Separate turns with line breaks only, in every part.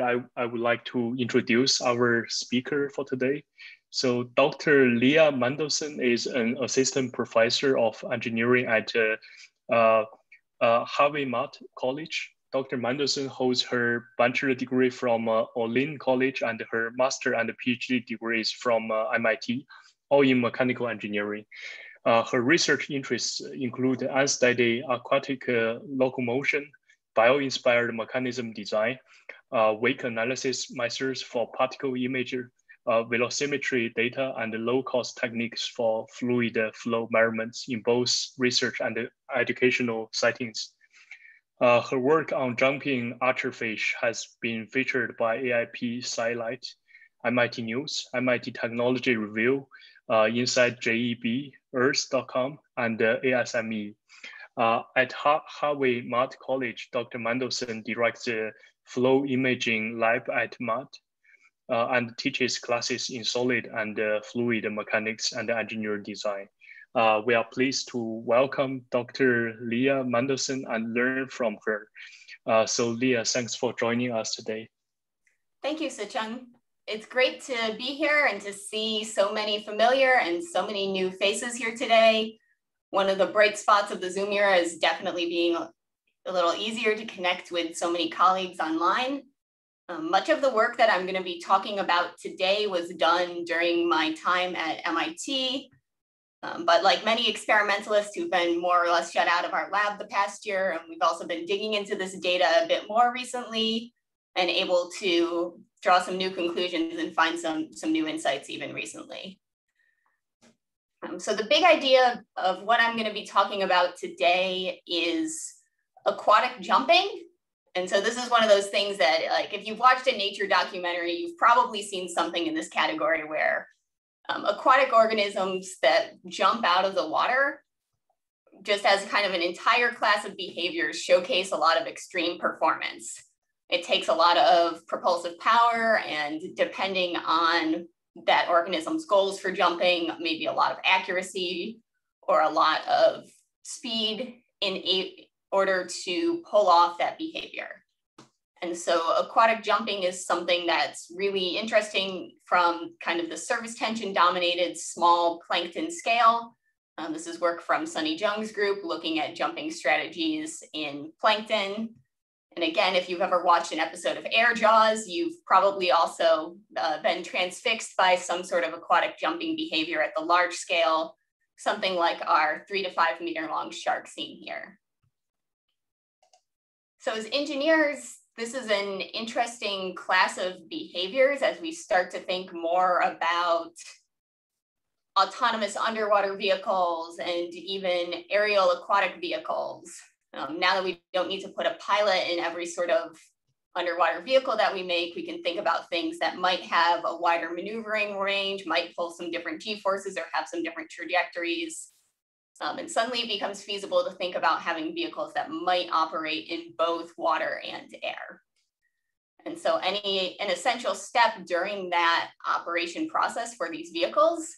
I, I would like to introduce our speaker for today. So Dr. Leah Mendelson is an assistant professor of engineering at uh, uh, Harvey Mudd College. Dr. Mendelson holds her bachelor degree from uh, Olin College and her master and PhD degrees from uh, MIT, all in mechanical engineering. Uh, her research interests include unsteady aquatic locomotion, bio-inspired mechanism design, uh, wake analysis methods for particle image, uh, velocimetry data, and low-cost techniques for fluid flow measurements in both research and educational settings. Uh, her work on jumping archerfish has been featured by AIP SciLight, MIT News, MIT Technology Review, uh, Inside JEB, Earth.com, and uh, ASME. Uh, at ha Harvey Mudd College, Dr. Mendelson directs the flow imaging lab at Mudd uh, and teaches classes in solid and uh, fluid mechanics and engineering design. Uh, we are pleased to welcome Dr. Leah Mendelson and learn from her. Uh, so Leah, thanks for joining us today.
Thank you, Sicheng. It's great to be here and to see so many familiar and so many new faces here today. One of the bright spots of the Zoom era is definitely being a little easier to connect with so many colleagues online. Um, much of the work that I'm going to be talking about today was done during my time at MIT. Um, but like many experimentalists who've been more or less shut out of our lab the past year, and we've also been digging into this data a bit more recently and able to draw some new conclusions and find some, some new insights even recently. Um, so the big idea of what I'm going to be talking about today is aquatic jumping. And so this is one of those things that like if you've watched a nature documentary, you've probably seen something in this category where um, aquatic organisms that jump out of the water just as kind of an entire class of behaviors showcase a lot of extreme performance. It takes a lot of propulsive power and depending on that organism's goals for jumping, maybe a lot of accuracy or a lot of speed in a, order to pull off that behavior. And so aquatic jumping is something that's really interesting from kind of the surface tension dominated small plankton scale. Um, this is work from Sunny Jung's group looking at jumping strategies in plankton. And again, if you've ever watched an episode of Air Jaws, you've probably also uh, been transfixed by some sort of aquatic jumping behavior at the large scale, something like our three to five meter long shark seen here. So as engineers, this is an interesting class of behaviors as we start to think more about autonomous underwater vehicles and even aerial aquatic vehicles. Um, now that we don't need to put a pilot in every sort of underwater vehicle that we make, we can think about things that might have a wider maneuvering range, might pull some different G-forces or have some different trajectories. Um, and suddenly it becomes feasible to think about having vehicles that might operate in both water and air. And so any an essential step during that operation process for these vehicles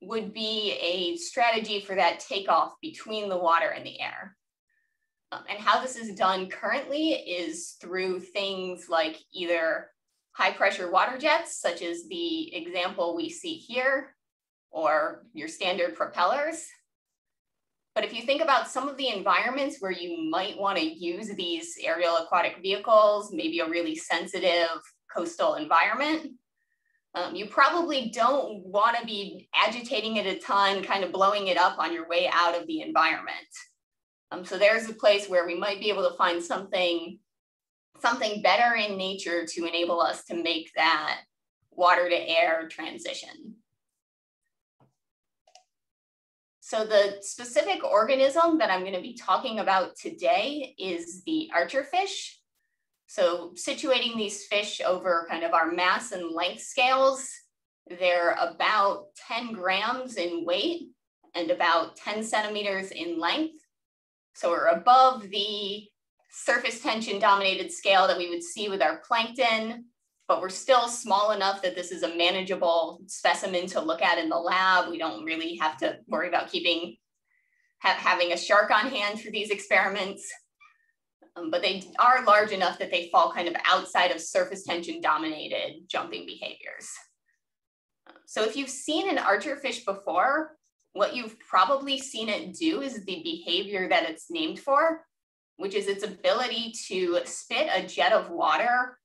would be a strategy for that takeoff between the water and the air. Um, and how this is done currently is through things like either high pressure water jets, such as the example we see here, or your standard propellers, but if you think about some of the environments where you might want to use these aerial aquatic vehicles, maybe a really sensitive coastal environment, um, you probably don't want to be agitating it a ton, kind of blowing it up on your way out of the environment. Um, so there's a place where we might be able to find something, something better in nature to enable us to make that water to air transition. So the specific organism that I'm going to be talking about today is the archerfish. So situating these fish over kind of our mass and length scales, they're about 10 grams in weight and about 10 centimeters in length. So we're above the surface tension dominated scale that we would see with our plankton but we're still small enough that this is a manageable specimen to look at in the lab. We don't really have to worry about keeping ha having a shark on hand for these experiments. um, but they are large enough that they fall kind of outside of surface tension dominated jumping behaviors. So if you've seen an archerfish before, what you've probably seen it do is the behavior that it's named for, which is its ability to spit a jet of water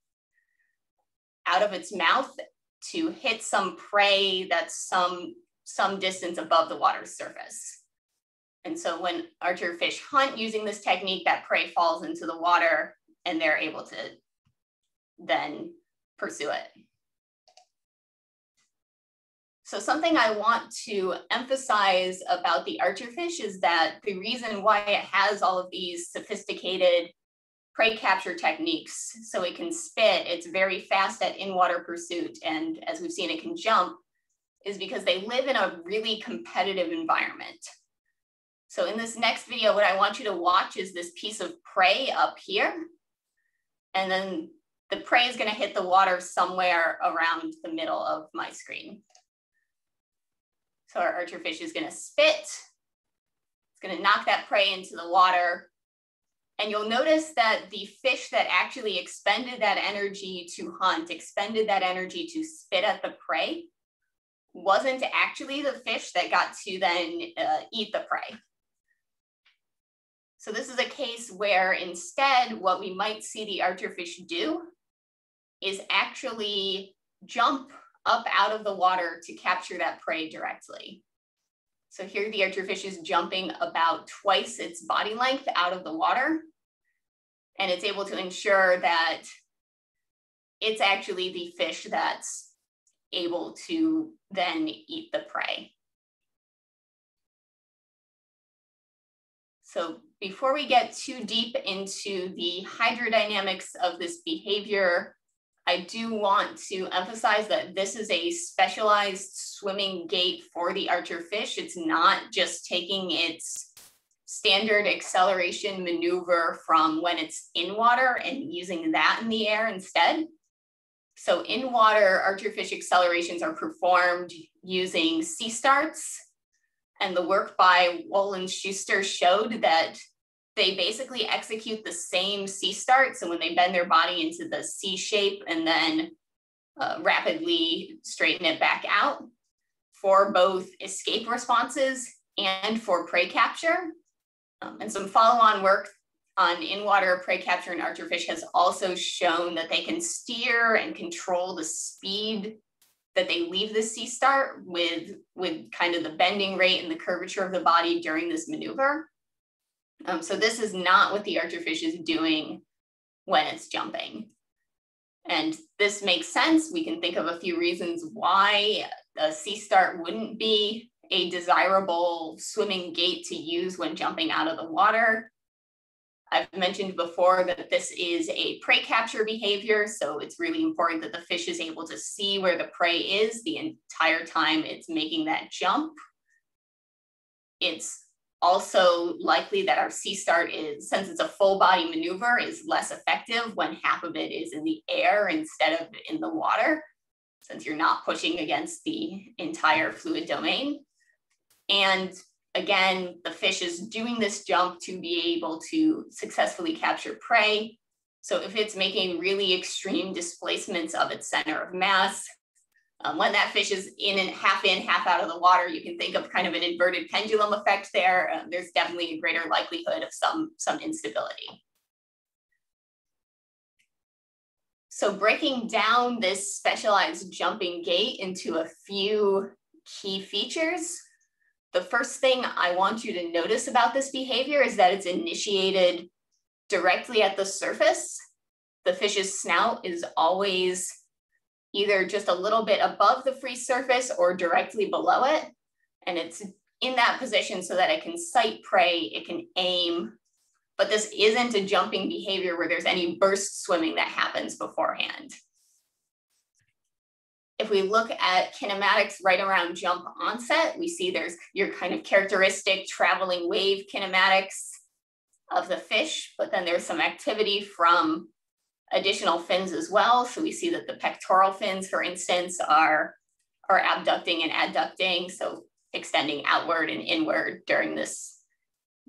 out of its mouth to hit some prey that's some, some distance above the water's surface. And so when archerfish hunt using this technique, that prey falls into the water and they're able to then pursue it. So something I want to emphasize about the archerfish is that the reason why it has all of these sophisticated prey capture techniques, so it can spit, it's very fast at in-water pursuit, and as we've seen, it can jump, is because they live in a really competitive environment. So in this next video, what I want you to watch is this piece of prey up here, and then the prey is gonna hit the water somewhere around the middle of my screen. So our archerfish is gonna spit. It's gonna knock that prey into the water. And you'll notice that the fish that actually expended that energy to hunt, expended that energy to spit at the prey, wasn't actually the fish that got to then uh, eat the prey. So this is a case where instead what we might see the archerfish do is actually jump up out of the water to capture that prey directly. So here the archerfish is jumping about twice its body length out of the water. And it's able to ensure that it's actually the fish that's able to then eat the prey. So before we get too deep into the hydrodynamics of this behavior, I do want to emphasize that this is a specialized swimming gait for the archer fish. It's not just taking its standard acceleration maneuver from when it's in water and using that in the air instead. So in water, archerfish accelerations are performed using C starts. And the work by Wohl and Schuster showed that they basically execute the same C start. So when they bend their body into the C shape and then uh, rapidly straighten it back out for both escape responses and for prey capture. Um, and some follow-on work on in-water prey capture and archerfish has also shown that they can steer and control the speed that they leave the C start with, with kind of the bending rate and the curvature of the body during this maneuver. Um, so this is not what the archerfish is doing when it's jumping. And this makes sense. We can think of a few reasons why a C start wouldn't be a desirable swimming gait to use when jumping out of the water. I've mentioned before that this is a prey capture behavior, so it's really important that the fish is able to see where the prey is the entire time it's making that jump. It's also likely that our C start is, since it's a full body maneuver, is less effective when half of it is in the air instead of in the water, since you're not pushing against the entire fluid domain. And again, the fish is doing this jump to be able to successfully capture prey. So if it's making really extreme displacements of its center of mass, um, when that fish is in and half in, half out of the water, you can think of kind of an inverted pendulum effect there. Um, there's definitely a greater likelihood of some, some instability. So breaking down this specialized jumping gait into a few key features, the first thing I want you to notice about this behavior is that it's initiated directly at the surface. The fish's snout is always either just a little bit above the free surface or directly below it. And it's in that position so that it can sight prey, it can aim, but this isn't a jumping behavior where there's any burst swimming that happens beforehand. If we look at kinematics right around jump onset, we see there's your kind of characteristic traveling wave kinematics of the fish, but then there's some activity from additional fins as well. So we see that the pectoral fins, for instance, are, are abducting and adducting, so extending outward and inward during this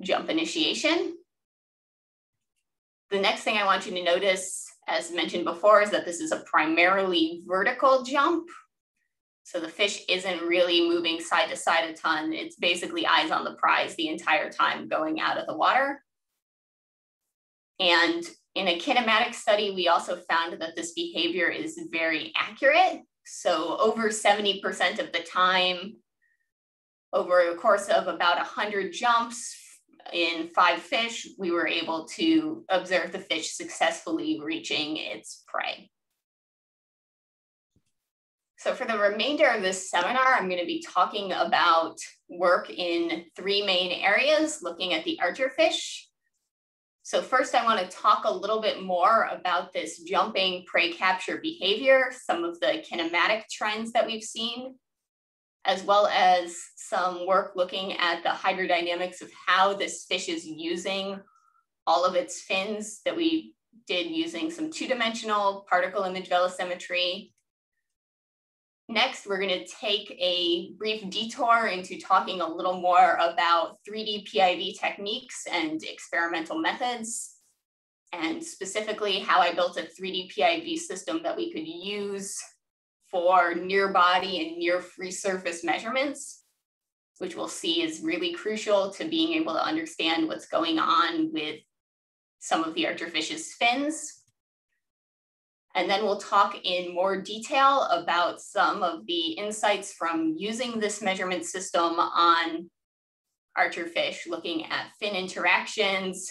jump initiation. the next thing I want you to notice, as mentioned before, is that this is a primarily vertical jump. So the fish isn't really moving side to side a ton. It's basically eyes on the prize the entire time going out of the water. And in a kinematic study, we also found that this behavior is very accurate. So over 70% of the time, over a course of about 100 jumps in five fish, we were able to observe the fish successfully reaching its prey. So for the remainder of this seminar, I'm going to be talking about work in three main areas, looking at the archerfish. So first, I want to talk a little bit more about this jumping prey capture behavior, some of the kinematic trends that we've seen, as well as some work looking at the hydrodynamics of how this fish is using all of its fins that we did using some two-dimensional particle image velocimetry Next, we're going to take a brief detour into talking a little more about 3D PIV techniques and experimental methods, and specifically how I built a 3D PIV system that we could use for near body and near free surface measurements, which we'll see is really crucial to being able to understand what's going on with some of the archerfish's fins. And then we'll talk in more detail about some of the insights from using this measurement system on archerfish, looking at fin interactions,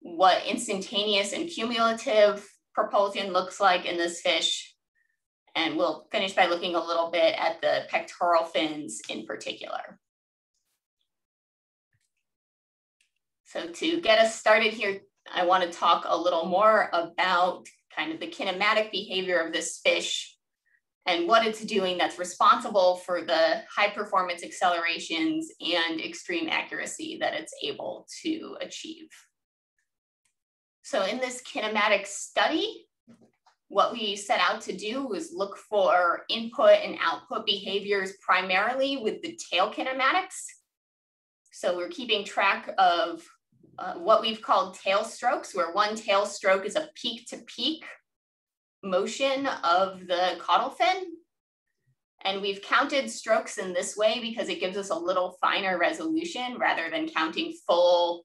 what instantaneous and cumulative propulsion looks like in this fish. And we'll finish by looking a little bit at the pectoral fins in particular. So to get us started here, I want to talk a little more about kind of the kinematic behavior of this fish and what it's doing that's responsible for the high performance accelerations and extreme accuracy that it's able to achieve. So in this kinematic study, what we set out to do was look for input and output behaviors primarily with the tail kinematics. So we're keeping track of uh, what we've called tail strokes, where one tail stroke is a peak to peak motion of the caudal fin. And we've counted strokes in this way because it gives us a little finer resolution rather than counting full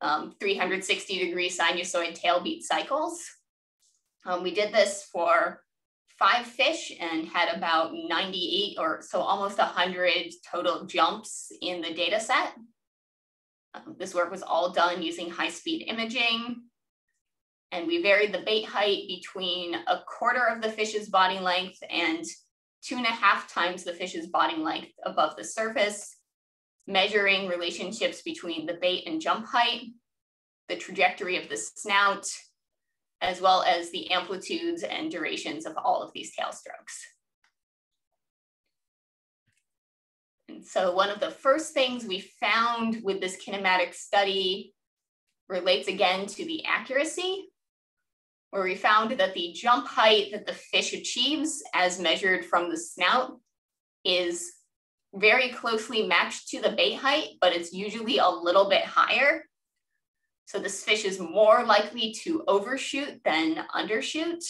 um, 360 degree sinusoid tail beat cycles. Um, we did this for five fish and had about 98 or so almost 100 total jumps in the data set. Um, this work was all done using high-speed imaging. And we varied the bait height between a quarter of the fish's body length and two and a half times the fish's body length above the surface, measuring relationships between the bait and jump height, the trajectory of the snout, as well as the amplitudes and durations of all of these tail strokes. So one of the first things we found with this kinematic study relates again to the accuracy, where we found that the jump height that the fish achieves as measured from the snout is very closely matched to the bait height, but it's usually a little bit higher. So this fish is more likely to overshoot than undershoot.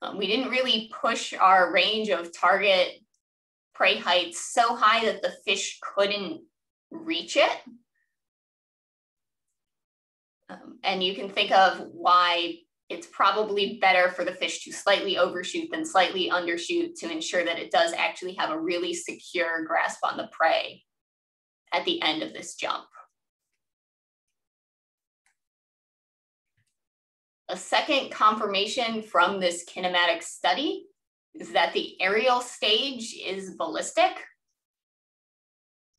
Um, we didn't really push our range of target prey heights so high that the fish couldn't reach it. Um, and you can think of why it's probably better for the fish to slightly overshoot than slightly undershoot to ensure that it does actually have a really secure grasp on the prey at the end of this jump. A second confirmation from this kinematic study is that the aerial stage is ballistic.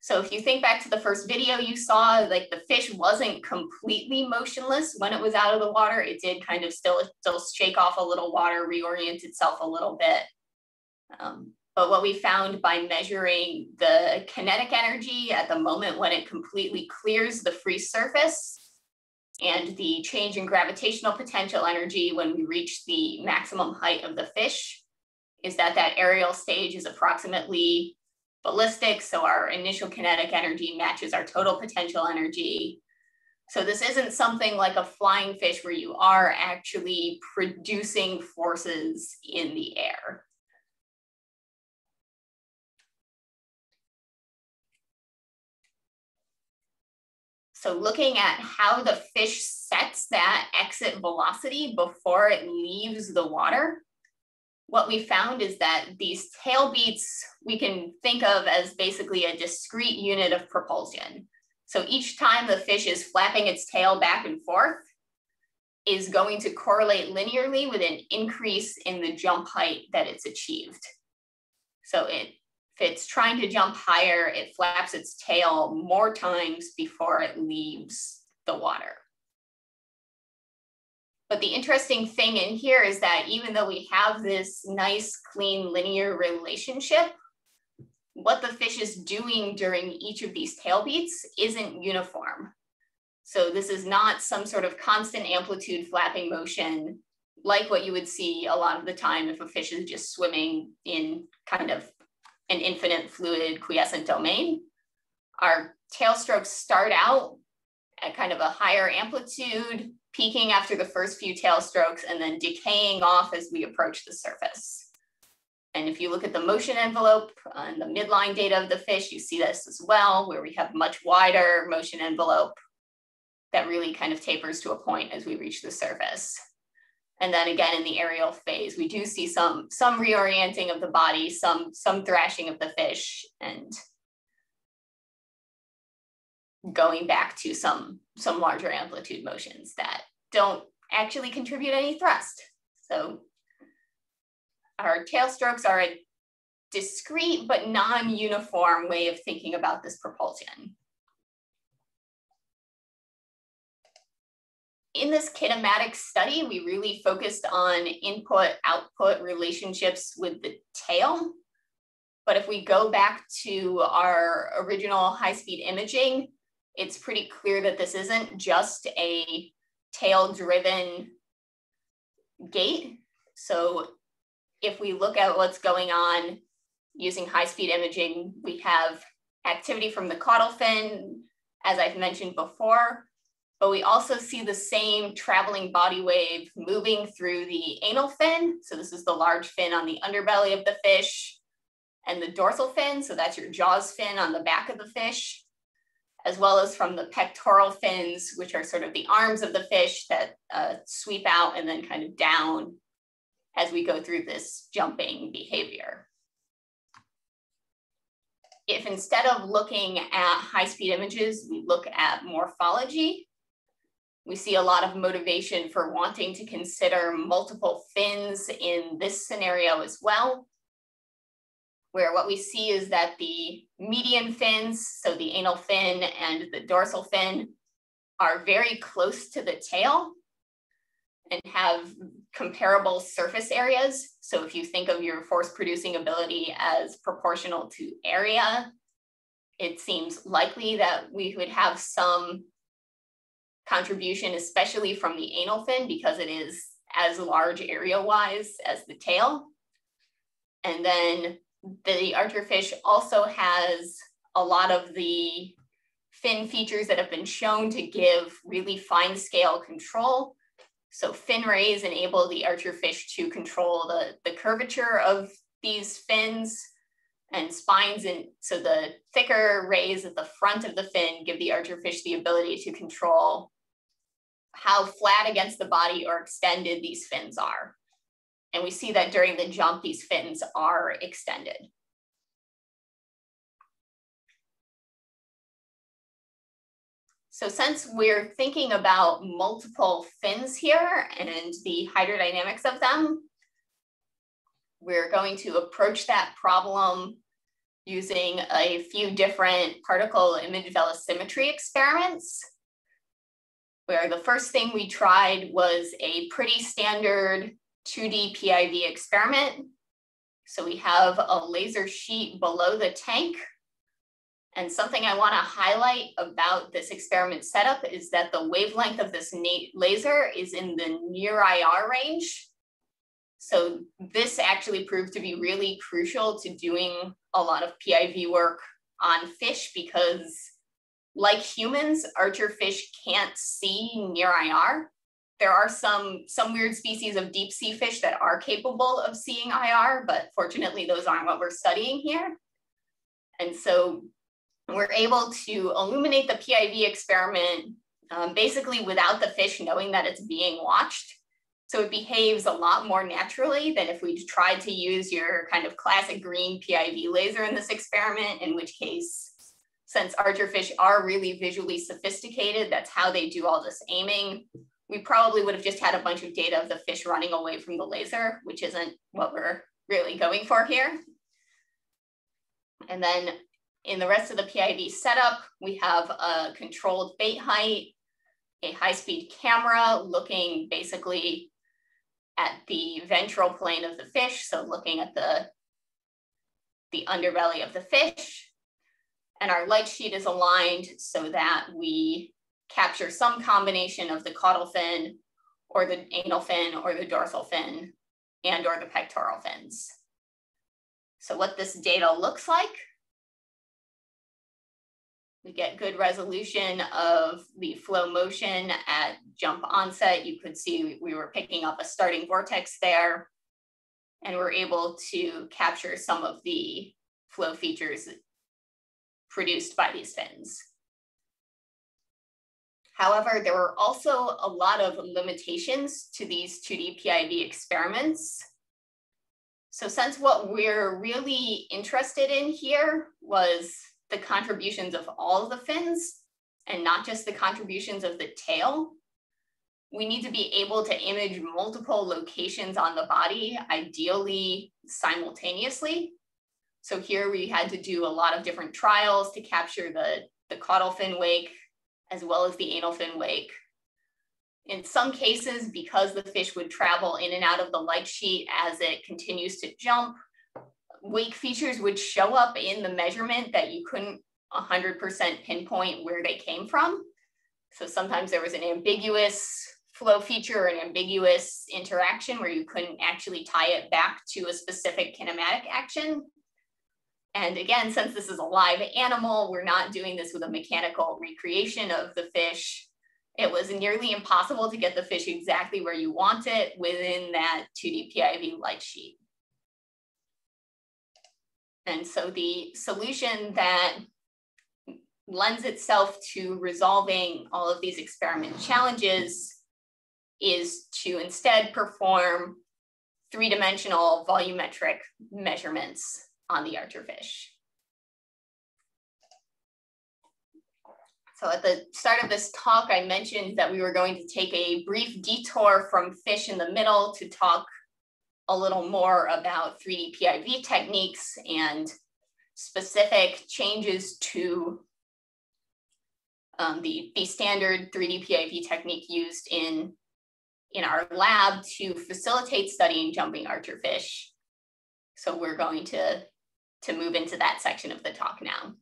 So if you think back to the first video you saw, like the fish wasn't completely motionless when it was out of the water. It did kind of still, still shake off a little water, reorient itself a little bit. Um, but what we found by measuring the kinetic energy at the moment when it completely clears the free surface and the change in gravitational potential energy when we reach the maximum height of the fish is that that aerial stage is approximately ballistic. So our initial kinetic energy matches our total potential energy. So this isn't something like a flying fish where you are actually producing forces in the air. So looking at how the fish sets that exit velocity before it leaves the water, what we found is that these tail beats we can think of as basically a discrete unit of propulsion. So each time the fish is flapping its tail back and forth is going to correlate linearly with an increase in the jump height that it's achieved. So it, if it's trying to jump higher, it flaps its tail more times before it leaves the water. But the interesting thing in here is that even though we have this nice, clean, linear relationship, what the fish is doing during each of these tail beats isn't uniform. So this is not some sort of constant amplitude flapping motion like what you would see a lot of the time if a fish is just swimming in kind of an infinite fluid quiescent domain. Our tail strokes start out at kind of a higher amplitude, peaking after the first few tail strokes, and then decaying off as we approach the surface. And if you look at the motion envelope and the midline data of the fish, you see this as well, where we have much wider motion envelope that really kind of tapers to a point as we reach the surface. And then again, in the aerial phase, we do see some, some reorienting of the body, some, some thrashing of the fish and going back to some, some larger amplitude motions that don't actually contribute any thrust. So our tail strokes are a discrete but non-uniform way of thinking about this propulsion. In this kinematic study, we really focused on input-output relationships with the tail. But if we go back to our original high-speed imaging, it's pretty clear that this isn't just a tail-driven gait. So if we look at what's going on using high-speed imaging, we have activity from the caudal fin, as I've mentioned before, but we also see the same traveling body wave moving through the anal fin. So this is the large fin on the underbelly of the fish and the dorsal fin. So that's your jaws fin on the back of the fish, as well as from the pectoral fins, which are sort of the arms of the fish that uh, sweep out and then kind of down as we go through this jumping behavior. If instead of looking at high-speed images, we look at morphology, we see a lot of motivation for wanting to consider multiple fins in this scenario as well, where what we see is that the median fins, so the anal fin and the dorsal fin, are very close to the tail and have comparable surface areas. So if you think of your force producing ability as proportional to area, it seems likely that we would have some contribution, especially from the anal fin because it is as large area wise as the tail. And then the archerfish also has a lot of the fin features that have been shown to give really fine scale control so fin rays enable the archerfish to control the, the curvature of these fins and spines. And so the thicker rays at the front of the fin give the archerfish the ability to control how flat against the body or extended these fins are. And we see that during the jump, these fins are extended. So since we're thinking about multiple fins here and the hydrodynamics of them, we're going to approach that problem using a few different particle image velocimetry experiments, where the first thing we tried was a pretty standard 2D PIV experiment. So we have a laser sheet below the tank and something I want to highlight about this experiment setup is that the wavelength of this laser is in the near IR range. So this actually proved to be really crucial to doing a lot of PIV work on fish because like humans, archer fish can't see near IR. There are some, some weird species of deep sea fish that are capable of seeing IR, but fortunately those aren't what we're studying here. And so we're able to illuminate the PIV experiment um, basically without the fish knowing that it's being watched. So it behaves a lot more naturally than if we tried to use your kind of classic green PIV laser in this experiment, in which case, since archerfish are really visually sophisticated, that's how they do all this aiming. We probably would have just had a bunch of data of the fish running away from the laser, which isn't what we're really going for here. And then in the rest of the PIV setup, we have a controlled bait height, a high-speed camera looking basically at the ventral plane of the fish, so looking at the, the underbelly of the fish. And our light sheet is aligned so that we capture some combination of the caudal fin or the anal fin or the dorsal fin and or the pectoral fins. So what this data looks like we get good resolution of the flow motion at jump onset. You could see we were picking up a starting vortex there and we're able to capture some of the flow features produced by these fins. However, there were also a lot of limitations to these 2D PIV experiments. So since what we're really interested in here was the contributions of all the fins and not just the contributions of the tail. We need to be able to image multiple locations on the body, ideally simultaneously. So here we had to do a lot of different trials to capture the, the caudal fin wake as well as the anal fin wake. In some cases, because the fish would travel in and out of the light sheet as it continues to jump, wake features would show up in the measurement that you couldn't 100% pinpoint where they came from. So sometimes there was an ambiguous flow feature or an ambiguous interaction where you couldn't actually tie it back to a specific kinematic action. And again, since this is a live animal, we're not doing this with a mechanical recreation of the fish. It was nearly impossible to get the fish exactly where you want it within that 2D PIV light sheet. And so the solution that lends itself to resolving all of these experiment challenges is to instead perform three-dimensional volumetric measurements on the archerfish. So at the start of this talk, I mentioned that we were going to take a brief detour from fish in the middle to talk a little more about 3D PIV techniques and specific changes to um, the, the standard 3D PIV technique used in, in our lab to facilitate studying jumping archerfish. So we're going to, to move into that section of the talk now.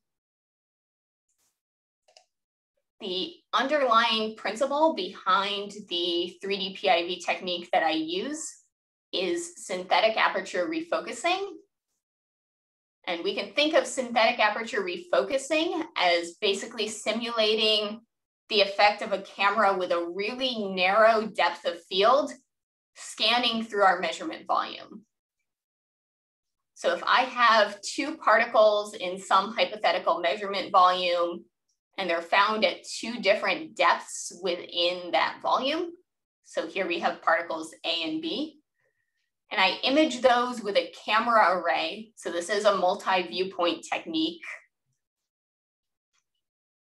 The underlying principle behind the 3D PIV technique that I use is synthetic aperture refocusing. And we can think of synthetic aperture refocusing as basically simulating the effect of a camera with a really narrow depth of field scanning through our measurement volume. So if I have two particles in some hypothetical measurement volume and they're found at two different depths within that volume, so here we have particles A and B, and I image those with a camera array. So this is a multi-viewpoint technique.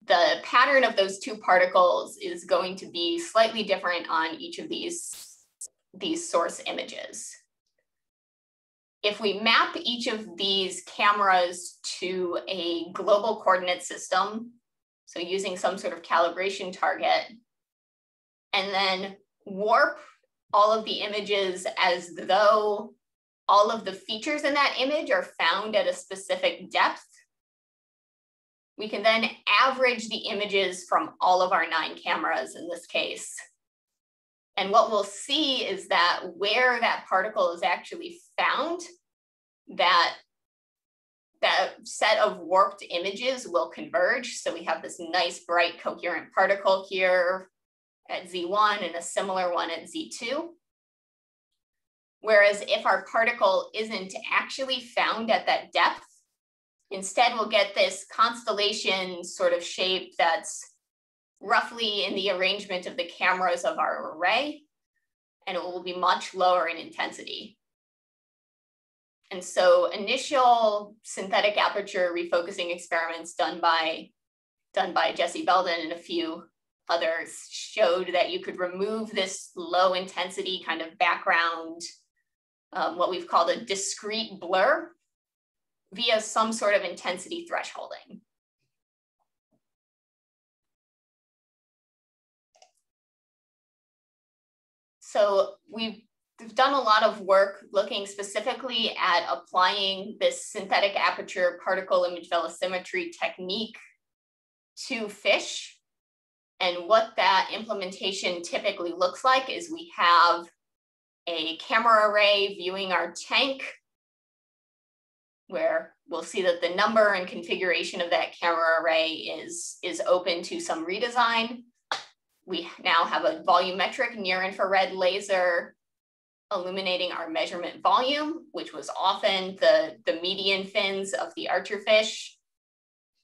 The pattern of those two particles is going to be slightly different on each of these, these source images. If we map each of these cameras to a global coordinate system, so using some sort of calibration target, and then warp all of the images as though all of the features in that image are found at a specific depth. We can then average the images from all of our nine cameras in this case. And what we'll see is that where that particle is actually found, that that set of warped images will converge. So we have this nice bright coherent particle here at Z1 and a similar one at Z2. Whereas if our particle isn't actually found at that depth, instead we'll get this constellation sort of shape that's roughly in the arrangement of the cameras of our array, and it will be much lower in intensity. And so initial synthetic aperture refocusing experiments done by, done by Jesse Belden and a few others showed that you could remove this low intensity kind of background, um, what we've called a discrete blur via some sort of intensity thresholding. So we've we've done a lot of work looking specifically at applying this synthetic aperture particle image velocimetry technique to fish. And what that implementation typically looks like is we have a camera array viewing our tank where we'll see that the number and configuration of that camera array is, is open to some redesign. We now have a volumetric near infrared laser illuminating our measurement volume, which was often the, the median fins of the archerfish.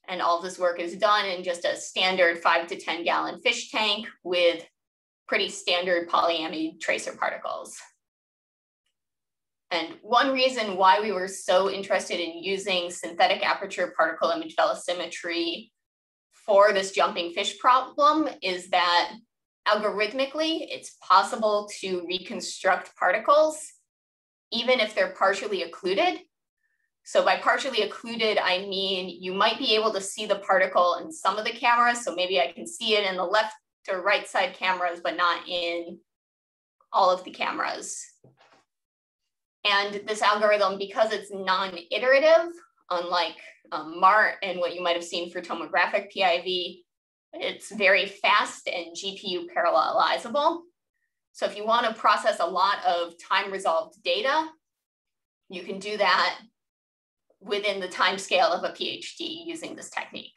And all this work is done in just a standard five to 10 gallon fish tank with pretty standard polyamide tracer particles. And one reason why we were so interested in using synthetic aperture particle image velocimetry for this jumping fish problem is that algorithmically, it's possible to reconstruct particles, even if they're partially occluded. So by partially occluded, I mean you might be able to see the particle in some of the cameras. So maybe I can see it in the left or right side cameras, but not in all of the cameras. And this algorithm, because it's non-iterative, unlike um, MART and what you might have seen for tomographic PIV, it's very fast and GPU parallelizable. So if you want to process a lot of time resolved data, you can do that within the time scale of a PhD using this technique.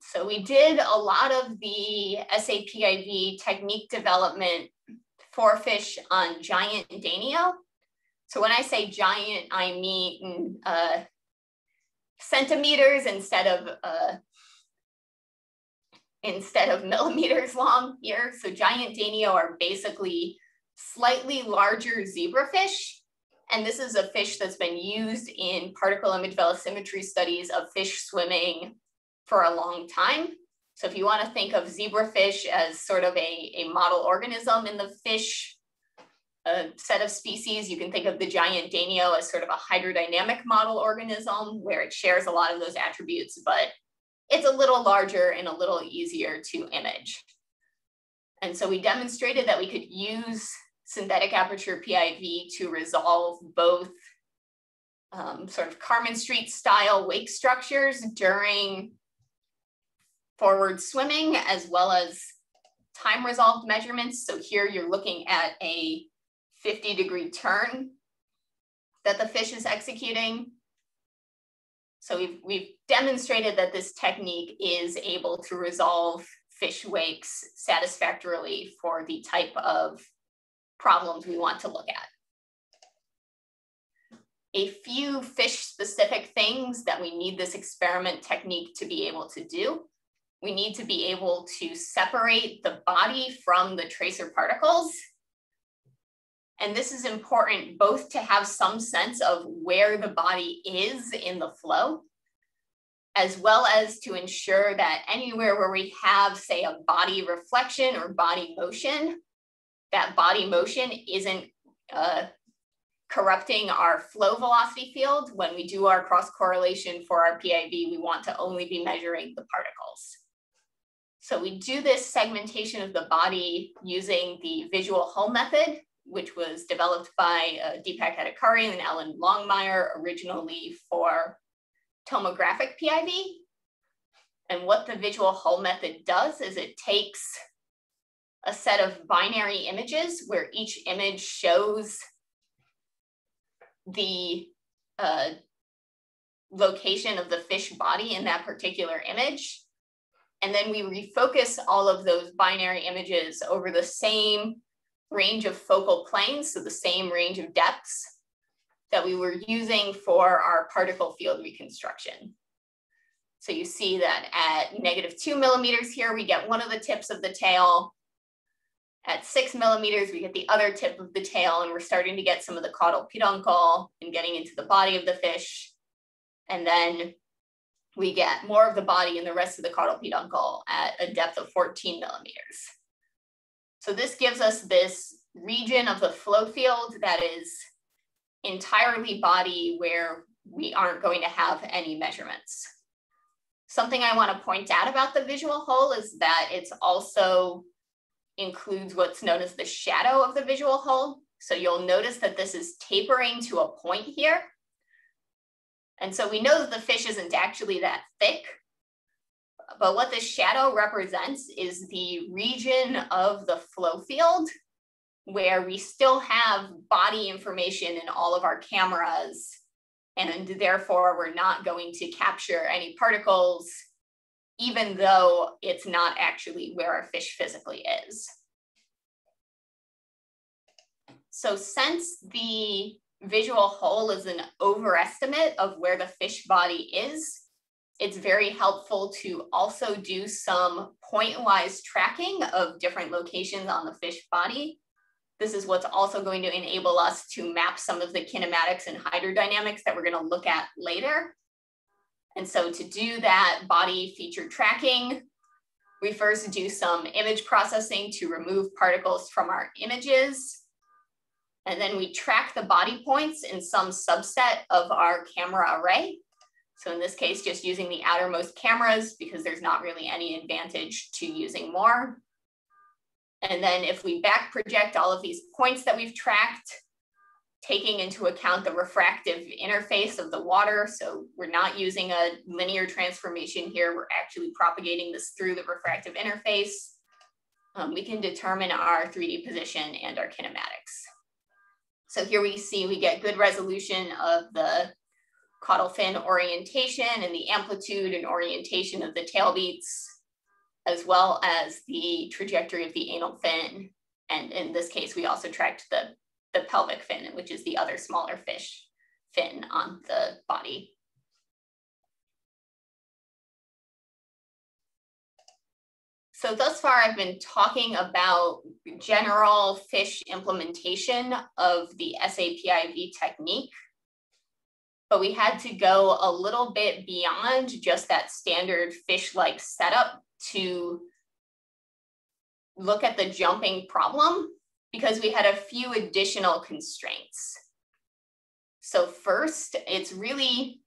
So we did a lot of the SAPIV technique development for fish on giant Danio. So when I say giant, I mean uh, centimeters instead of uh, instead of millimeters long here. So giant Danio are basically slightly larger zebrafish. And this is a fish that's been used in particle image velocimetry studies of fish swimming for a long time. So if you want to think of zebrafish as sort of a, a model organism in the fish a set of species. You can think of the giant Danio as sort of a hydrodynamic model organism where it shares a lot of those attributes, but it's a little larger and a little easier to image. And so we demonstrated that we could use synthetic aperture PIV to resolve both um, sort of Kármán Street style wake structures during forward swimming, as well as time resolved measurements. So here you're looking at a 50 degree turn that the fish is executing. So we've, we've demonstrated that this technique is able to resolve fish wakes satisfactorily for the type of problems we want to look at. A few fish specific things that we need this experiment technique to be able to do. We need to be able to separate the body from the tracer particles and this is important both to have some sense of where the body is in the flow, as well as to ensure that anywhere where we have, say, a body reflection or body motion, that body motion isn't uh, corrupting our flow velocity field. When we do our cross correlation for our PIV, we want to only be measuring the particles. So we do this segmentation of the body using the visual hull method, which was developed by uh, Deepak Adhikari and Ellen Longmire originally for tomographic PIV. And what the visual hull method does is it takes a set of binary images where each image shows the uh, location of the fish body in that particular image. And then we refocus all of those binary images over the same range of focal planes, so the same range of depths that we were using for our particle field reconstruction. So you see that at negative two millimeters here, we get one of the tips of the tail. At six millimeters, we get the other tip of the tail, and we're starting to get some of the caudal peduncle and getting into the body of the fish. And then we get more of the body and the rest of the caudal peduncle at a depth of 14 millimeters. So this gives us this region of the flow field that is entirely body where we aren't going to have any measurements. Something I want to point out about the visual hull is that it's also includes what's known as the shadow of the visual hull. So you'll notice that this is tapering to a point here. And so we know that the fish isn't actually that thick, but what the shadow represents is the region of the flow field where we still have body information in all of our cameras and therefore we're not going to capture any particles even though it's not actually where our fish physically is. So since the visual hull is an overestimate of where the fish body is, it's very helpful to also do some point-wise tracking of different locations on the fish body. This is what's also going to enable us to map some of the kinematics and hydrodynamics that we're gonna look at later. And so to do that body feature tracking, we first do some image processing to remove particles from our images. And then we track the body points in some subset of our camera array. So in this case, just using the outermost cameras because there's not really any advantage to using more. And then if we back project all of these points that we've tracked, taking into account the refractive interface of the water. So we're not using a linear transformation here. We're actually propagating this through the refractive interface. Um, we can determine our 3D position and our kinematics. So here we see we get good resolution of the caudal fin orientation and the amplitude and orientation of the tail beats, as well as the trajectory of the anal fin. And in this case, we also tracked the, the pelvic fin, which is the other smaller fish fin on the body. So thus far, I've been talking about general fish implementation of the SAPIV technique, but we had to go a little bit beyond just that standard fish-like setup to look at the jumping problem because we had a few additional constraints. So first, it's really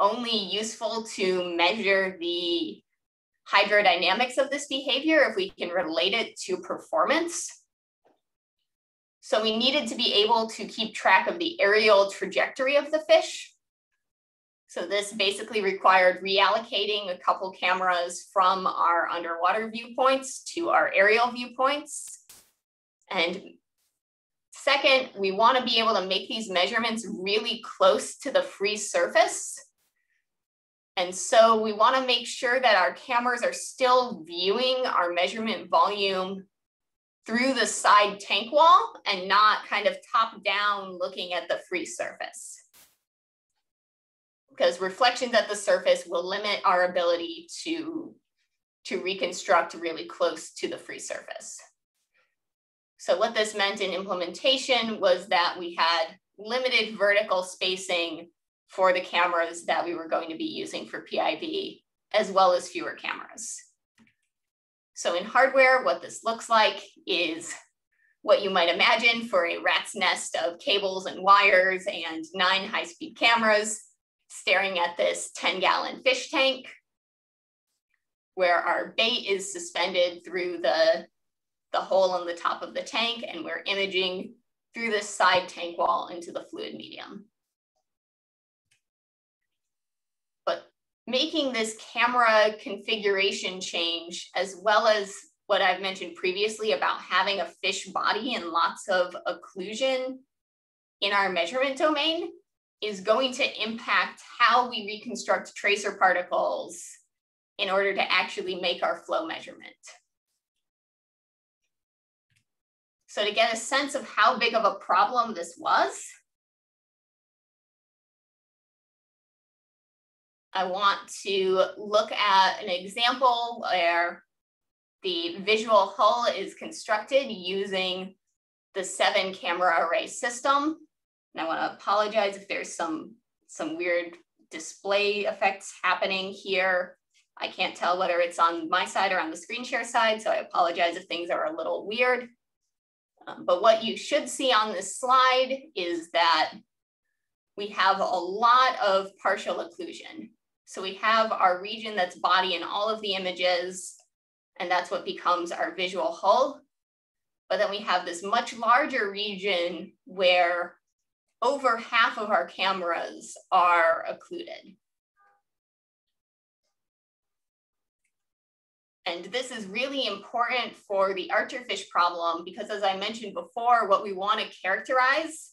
only useful to measure the hydrodynamics of this behavior if we can relate it to performance. So we needed to be able to keep track of the aerial trajectory of the fish. So this basically required reallocating a couple cameras from our underwater viewpoints to our aerial viewpoints. And second, we wanna be able to make these measurements really close to the free surface and so we wanna make sure that our cameras are still viewing our measurement volume through the side tank wall and not kind of top down looking at the free surface. Because reflections at the surface will limit our ability to, to reconstruct really close to the free surface. So what this meant in implementation was that we had limited vertical spacing for the cameras that we were going to be using for PIV, as well as fewer cameras. So in hardware, what this looks like is what you might imagine for a rat's nest of cables and wires and nine high-speed cameras staring at this 10 gallon fish tank where our bait is suspended through the, the hole in the top of the tank and we're imaging through this side tank wall into the fluid medium. Making this camera configuration change, as well as what I've mentioned previously about having a fish body and lots of occlusion in our measurement domain is going to impact how we reconstruct tracer particles in order to actually make our flow measurement. So to get a sense of how big of a problem this was, I want to look at an example where the visual hull is constructed using the seven camera array system. And I want to apologize if there's some, some weird display effects happening here. I can't tell whether it's on my side or on the screen share side, so I apologize if things are a little weird. Um, but what you should see on this slide is that we have a lot of partial occlusion. So we have our region that's body in all of the images, and that's what becomes our visual hull. But then we have this much larger region where over half of our cameras are occluded. And this is really important for the archerfish problem because as I mentioned before, what we want to characterize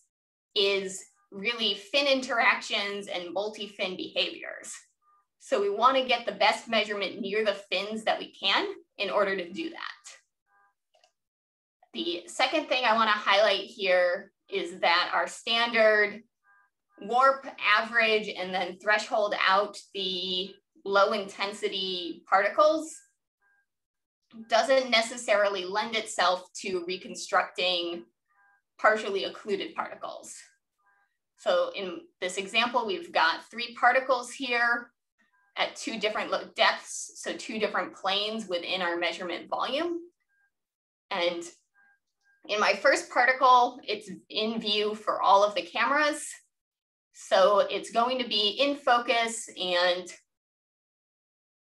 is really fin interactions and multi-fin behaviors. So we want to get the best measurement near the fins that we can in order to do that. The second thing I want to highlight here is that our standard warp average and then threshold out the low intensity particles doesn't necessarily lend itself to reconstructing partially occluded particles. So in this example, we've got three particles here at two different depths, so two different planes within our measurement volume. And in my first particle, it's in view for all of the cameras. So it's going to be in focus and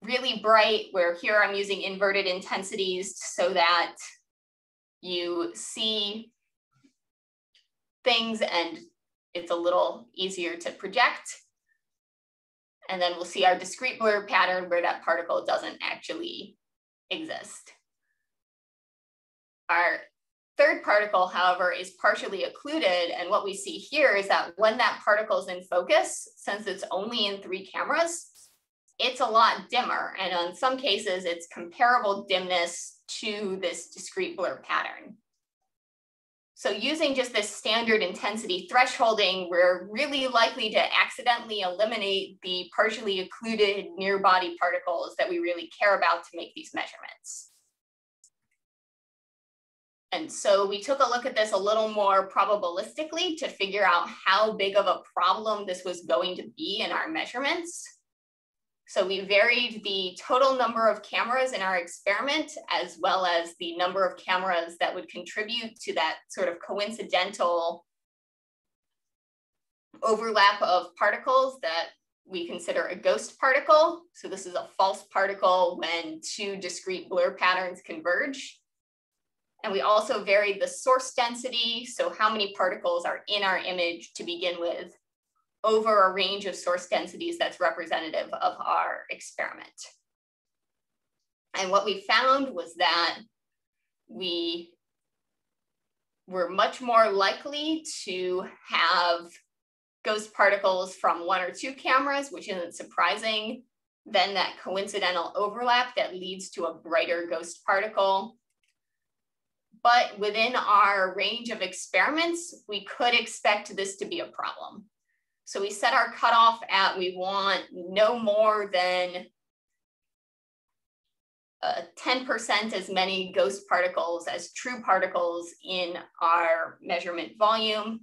really bright, where here I'm using inverted intensities so that you see things and it's a little easier to project. And then we'll see our discrete blur pattern where that particle doesn't actually exist. Our third particle, however, is partially occluded. And what we see here is that when that particle is in focus, since it's only in three cameras, it's a lot dimmer. And in some cases, it's comparable dimness to this discrete blur pattern. So using just this standard intensity thresholding, we're really likely to accidentally eliminate the partially occluded near body particles that we really care about to make these measurements. And so we took a look at this a little more probabilistically to figure out how big of a problem this was going to be in our measurements. So we varied the total number of cameras in our experiment, as well as the number of cameras that would contribute to that sort of coincidental overlap of particles that we consider a ghost particle. So this is a false particle when two discrete blur patterns converge. And we also varied the source density, so how many particles are in our image to begin with, over a range of source densities that's representative of our experiment. And what we found was that we were much more likely to have ghost particles from one or two cameras, which isn't surprising, than that coincidental overlap that leads to a brighter ghost particle. But within our range of experiments, we could expect this to be a problem. So we set our cutoff at we want no more than 10% uh, as many ghost particles as true particles in our measurement volume.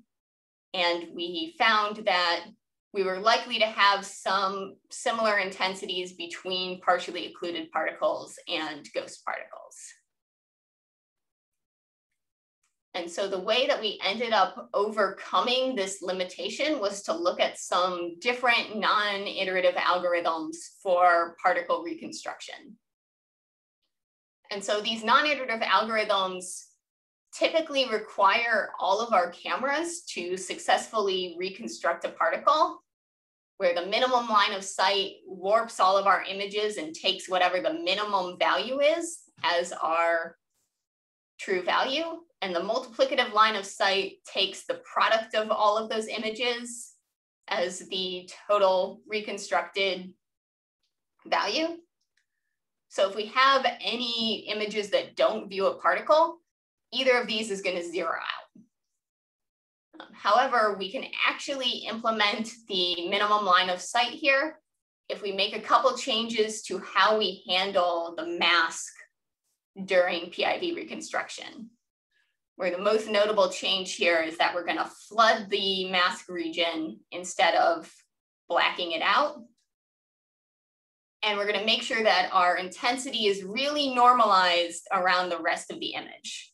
And we found that we were likely to have some similar intensities between partially occluded particles and ghost particles. And so the way that we ended up overcoming this limitation was to look at some different non-iterative algorithms for particle reconstruction. And so these non-iterative algorithms typically require all of our cameras to successfully reconstruct a particle where the minimum line of sight warps all of our images and takes whatever the minimum value is as our true value. And the multiplicative line of sight takes the product of all of those images as the total reconstructed value. So if we have any images that don't view a particle, either of these is gonna zero out. Um, however, we can actually implement the minimum line of sight here if we make a couple changes to how we handle the mask during PIV reconstruction. Where the most notable change here is that we're gonna flood the mask region instead of blacking it out. And we're gonna make sure that our intensity is really normalized around the rest of the image.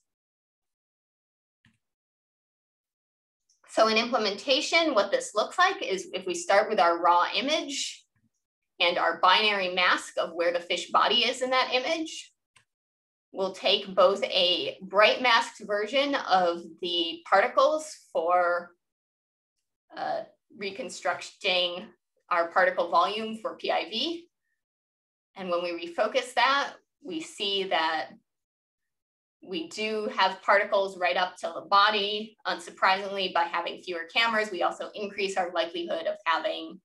So in implementation, what this looks like is if we start with our raw image and our binary mask of where the fish body is in that image, we'll take both a bright masked version of the particles for uh, reconstructing our particle volume for PIV. And when we refocus that, we see that we do have particles right up to the body. Unsurprisingly, by having fewer cameras, we also increase our likelihood of having,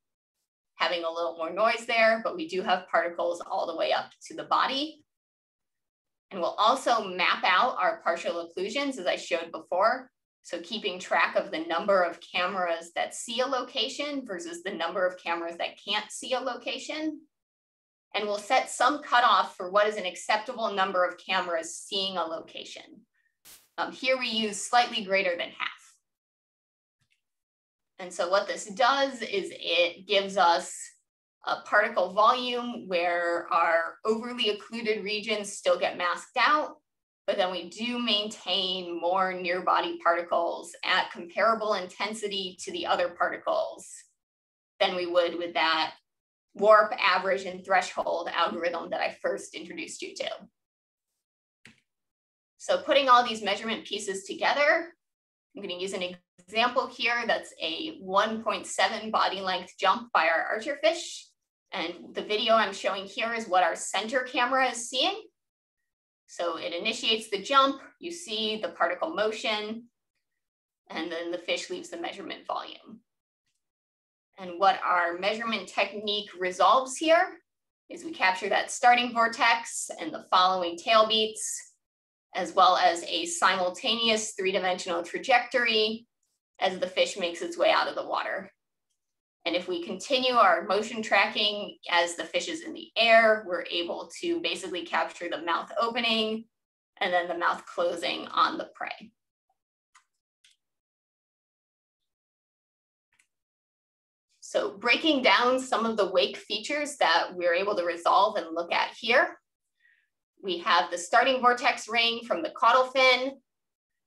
having a little more noise there, but we do have particles all the way up to the body. And we'll also map out our partial occlusions as I showed before. So keeping track of the number of cameras that see a location versus the number of cameras that can't see a location and we'll set some cutoff for what is an acceptable number of cameras seeing a location. Um, here we use slightly greater than half. And so what this does is it gives us a particle volume where our overly occluded regions still get masked out, but then we do maintain more near body particles at comparable intensity to the other particles than we would with that warp, average, and threshold algorithm that I first introduced you to. So putting all these measurement pieces together, I'm going to use an example here that's a 1.7 body length jump by our archerfish. And the video I'm showing here is what our center camera is seeing. So it initiates the jump, you see the particle motion, and then the fish leaves the measurement volume. And what our measurement technique resolves here is we capture that starting vortex and the following tail beats, as well as a simultaneous three-dimensional trajectory as the fish makes its way out of the water. And if we continue our motion tracking as the fish is in the air, we're able to basically capture the mouth opening and then the mouth closing on the prey. So breaking down some of the wake features that we're able to resolve and look at here. We have the starting vortex ring from the caudal fin,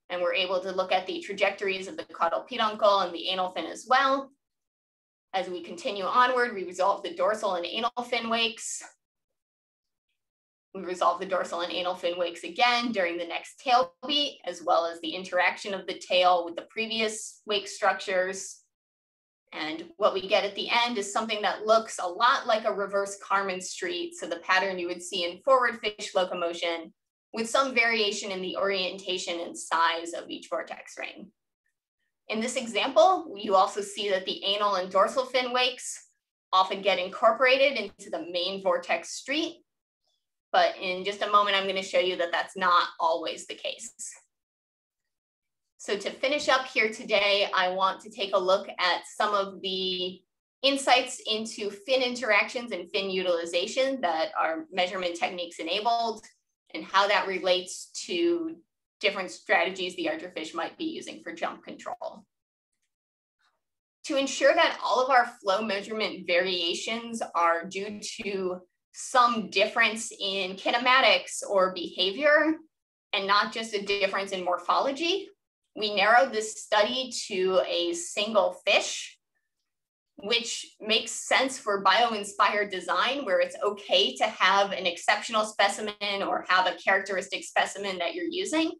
and we're able to look at the trajectories of the caudal peduncle and the anal fin as well. As we continue onward, we resolve the dorsal and anal fin wakes. We resolve the dorsal and anal fin wakes again during the next tail beat, as well as the interaction of the tail with the previous wake structures. And what we get at the end is something that looks a lot like a reverse Kármán street. So the pattern you would see in forward fish locomotion with some variation in the orientation and size of each vortex ring. In this example, you also see that the anal and dorsal fin wakes often get incorporated into the main vortex street. But in just a moment, I'm gonna show you that that's not always the case. So to finish up here today, I want to take a look at some of the insights into fin interactions and fin utilization that our measurement techniques enabled and how that relates to different strategies the archerfish might be using for jump control. To ensure that all of our flow measurement variations are due to some difference in kinematics or behavior and not just a difference in morphology, we narrowed this study to a single fish, which makes sense for bio-inspired design where it's okay to have an exceptional specimen or have a characteristic specimen that you're using.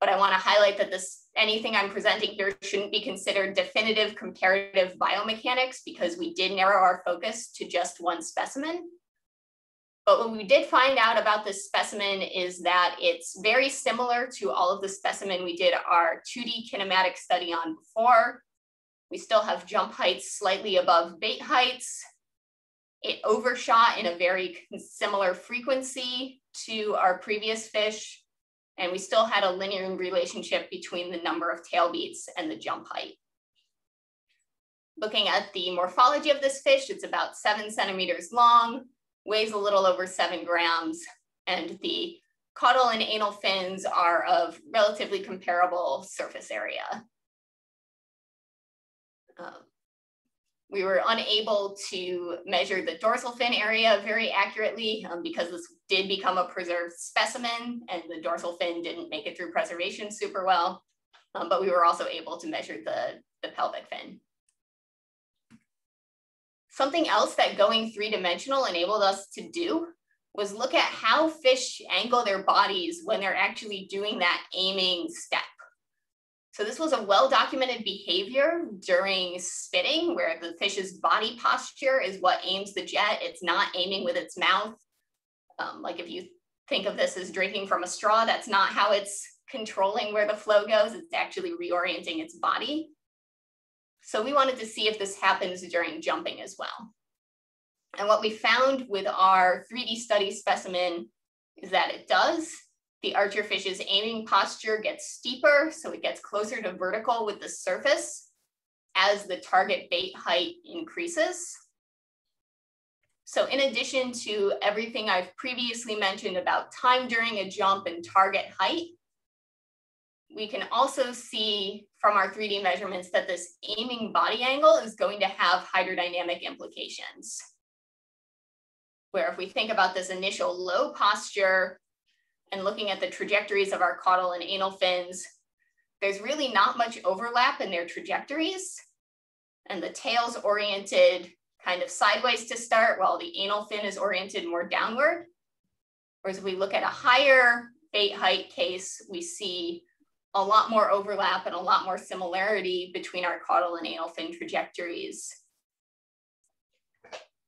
But I wanna highlight that this anything I'm presenting here shouldn't be considered definitive comparative biomechanics because we did narrow our focus to just one specimen. But what we did find out about this specimen is that it's very similar to all of the specimen we did our 2D kinematic study on before. We still have jump heights slightly above bait heights. It overshot in a very similar frequency to our previous fish. And we still had a linear relationship between the number of tail beats and the jump height. Looking at the morphology of this fish, it's about seven centimeters long, weighs a little over seven grams, and the caudal and anal fins are of relatively comparable surface area. Um, we were unable to measure the dorsal fin area very accurately um, because this did become a preserved specimen and the dorsal fin didn't make it through preservation super well. Um, but we were also able to measure the, the pelvic fin. Something else that going three dimensional enabled us to do was look at how fish angle their bodies when they're actually doing that aiming step. So this was a well-documented behavior during spitting where the fish's body posture is what aims the jet. It's not aiming with its mouth. Um, like if you think of this as drinking from a straw, that's not how it's controlling where the flow goes. It's actually reorienting its body. So we wanted to see if this happens during jumping as well. And what we found with our 3D study specimen is that it does. The archerfish's aiming posture gets steeper, so it gets closer to vertical with the surface as the target bait height increases. So in addition to everything I've previously mentioned about time during a jump and target height, we can also see from our 3D measurements that this aiming body angle is going to have hydrodynamic implications. Where if we think about this initial low posture and looking at the trajectories of our caudal and anal fins, there's really not much overlap in their trajectories. And the tail's oriented kind of sideways to start while the anal fin is oriented more downward. Whereas if we look at a higher bait height case, we see a lot more overlap and a lot more similarity between our caudal and anal fin trajectories.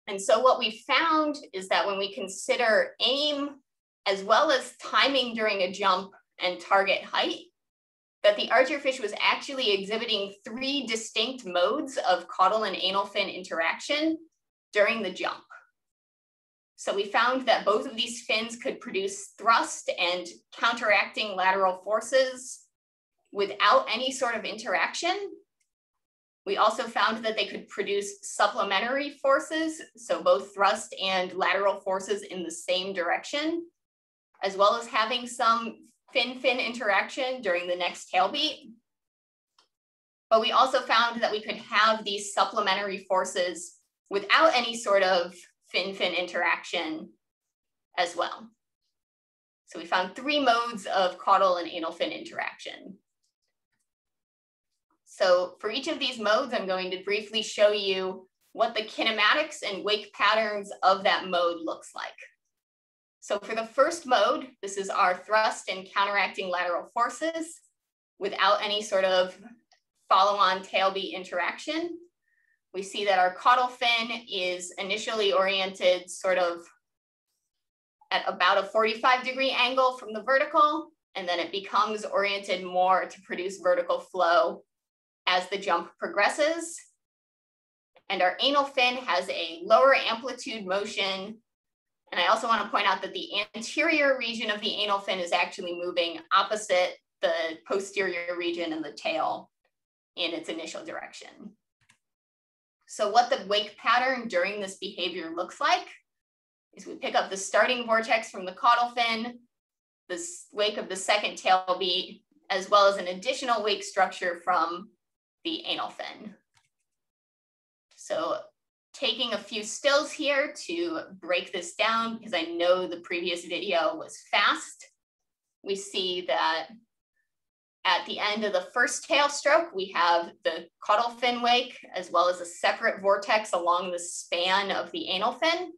And so what we found is that when we consider aim as well as timing during a jump and target height, that the archerfish was actually exhibiting three distinct modes of caudal and anal fin interaction during the jump. So we found that both of these fins could produce thrust and counteracting lateral forces without any sort of interaction. We also found that they could produce supplementary forces, so both thrust and lateral forces in the same direction, as well as having some fin-fin interaction during the next tail beat. But we also found that we could have these supplementary forces without any sort of fin-fin interaction as well. So we found three modes of caudal and anal fin interaction. So for each of these modes, I'm going to briefly show you what the kinematics and wake patterns of that mode looks like. So for the first mode, this is our thrust and counteracting lateral forces without any sort of follow-on tail beat interaction. We see that our caudal fin is initially oriented sort of at about a 45 degree angle from the vertical, and then it becomes oriented more to produce vertical flow as the jump progresses. And our anal fin has a lower amplitude motion. And I also want to point out that the anterior region of the anal fin is actually moving opposite the posterior region and the tail in its initial direction. So what the wake pattern during this behavior looks like is we pick up the starting vortex from the caudal fin, the wake of the second tail beat, as well as an additional wake structure from the anal fin. So taking a few stills here to break this down because I know the previous video was fast. We see that at the end of the first tail stroke, we have the caudal fin wake as well as a separate vortex along the span of the anal fin.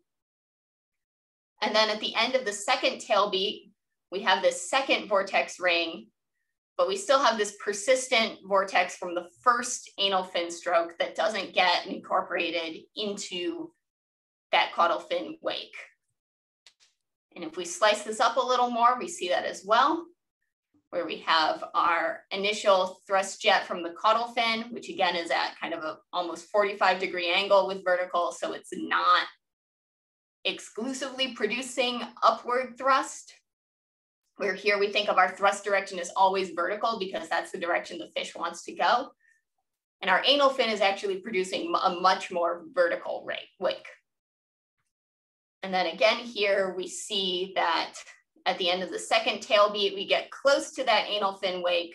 And then at the end of the second tail beat, we have this second vortex ring but we still have this persistent vortex from the first anal fin stroke that doesn't get incorporated into that caudal fin wake. And if we slice this up a little more, we see that as well, where we have our initial thrust jet from the caudal fin, which again is at kind of a almost 45 degree angle with vertical. So it's not exclusively producing upward thrust, where here we think of our thrust direction as always vertical because that's the direction the fish wants to go. And our anal fin is actually producing a much more vertical rate, wake. And then again here, we see that at the end of the second tail beat, we get close to that anal fin wake,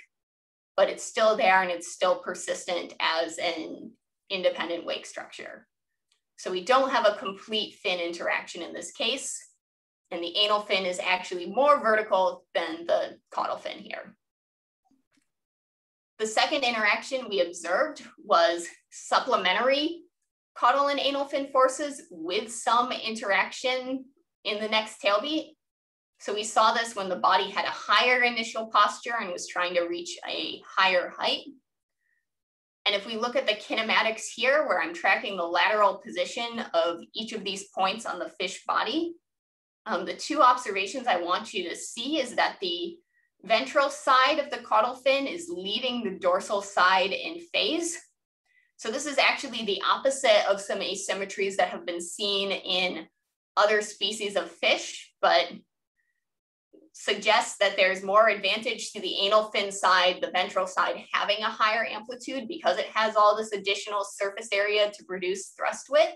but it's still there and it's still persistent as an independent wake structure. So we don't have a complete fin interaction in this case. And the anal fin is actually more vertical than the caudal fin here. The second interaction we observed was supplementary caudal and anal fin forces with some interaction in the next tail beat. So we saw this when the body had a higher initial posture and was trying to reach a higher height. And if we look at the kinematics here, where I'm tracking the lateral position of each of these points on the fish body, um, the two observations I want you to see is that the ventral side of the caudal fin is leaving the dorsal side in phase. So this is actually the opposite of some asymmetries that have been seen in other species of fish, but suggests that there's more advantage to the anal fin side, the ventral side having a higher amplitude because it has all this additional surface area to produce thrust width.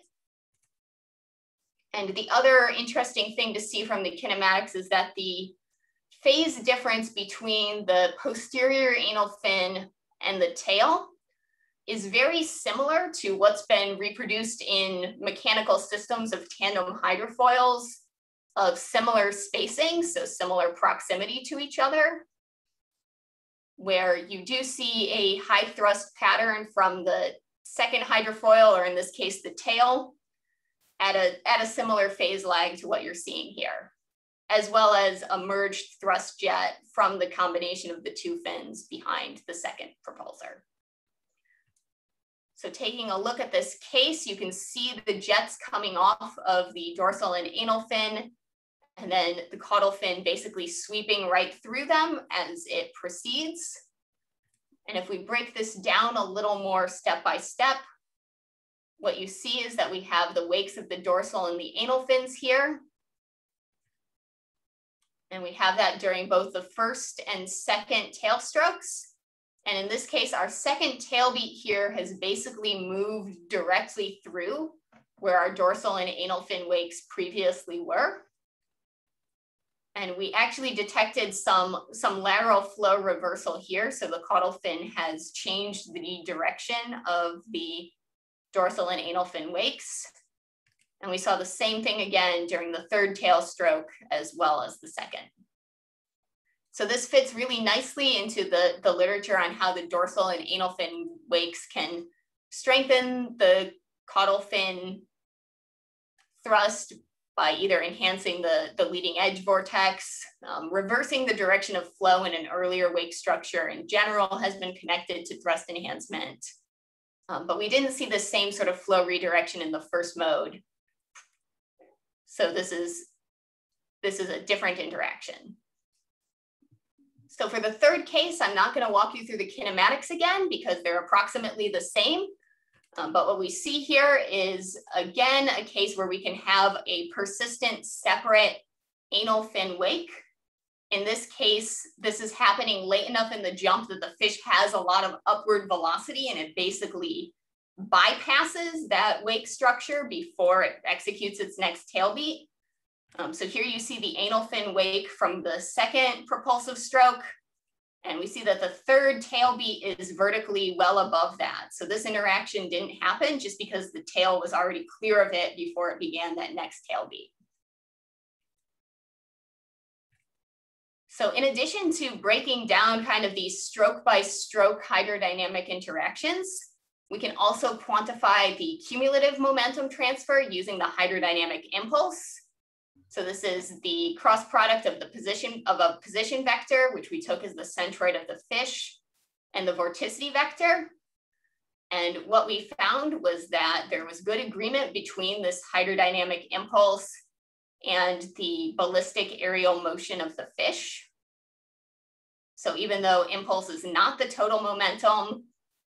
And the other interesting thing to see from the kinematics is that the phase difference between the posterior anal fin and the tail is very similar to what's been reproduced in mechanical systems of tandem hydrofoils of similar spacing, so similar proximity to each other, where you do see a high thrust pattern from the second hydrofoil, or in this case, the tail, at a, at a similar phase lag to what you're seeing here, as well as a merged thrust jet from the combination of the two fins behind the second propulsor. So taking a look at this case, you can see the jets coming off of the dorsal and anal fin and then the caudal fin basically sweeping right through them as it proceeds. And if we break this down a little more step by step, what you see is that we have the wakes of the dorsal and the anal fins here. And we have that during both the first and second tail strokes. And in this case, our second tail beat here has basically moved directly through where our dorsal and anal fin wakes previously were and we actually detected some, some lateral flow reversal here. So the caudal fin has changed the direction of the dorsal and anal fin wakes. And we saw the same thing again during the third tail stroke as well as the second. So this fits really nicely into the, the literature on how the dorsal and anal fin wakes can strengthen the caudal fin thrust by either enhancing the, the leading edge vortex, um, reversing the direction of flow in an earlier wake structure in general has been connected to thrust enhancement. Um, but we didn't see the same sort of flow redirection in the first mode. So this is, this is a different interaction. So for the third case, I'm not gonna walk you through the kinematics again because they're approximately the same. Um, but what we see here is, again, a case where we can have a persistent separate anal fin wake. In this case, this is happening late enough in the jump that the fish has a lot of upward velocity and it basically bypasses that wake structure before it executes its next tail beat. Um, so here you see the anal fin wake from the second propulsive stroke. And we see that the third tail beat is vertically well above that. So this interaction didn't happen just because the tail was already clear of it before it began that next tail beat. So in addition to breaking down kind of these stroke by stroke hydrodynamic interactions, we can also quantify the cumulative momentum transfer using the hydrodynamic impulse. So this is the cross product of the position of a position vector, which we took as the centroid of the fish and the vorticity vector. And what we found was that there was good agreement between this hydrodynamic impulse and the ballistic aerial motion of the fish. So even though impulse is not the total momentum,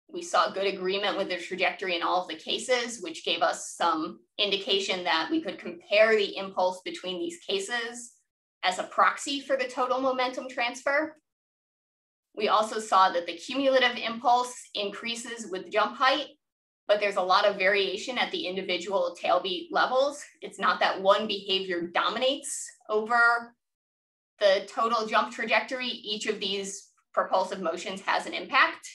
we saw good agreement with the trajectory in all of the cases, which gave us some indication that we could compare the impulse between these cases as a proxy for the total momentum transfer. We also saw that the cumulative impulse increases with jump height, but there's a lot of variation at the individual tailbeat levels. It's not that one behavior dominates over the total jump trajectory. Each of these propulsive motions has an impact.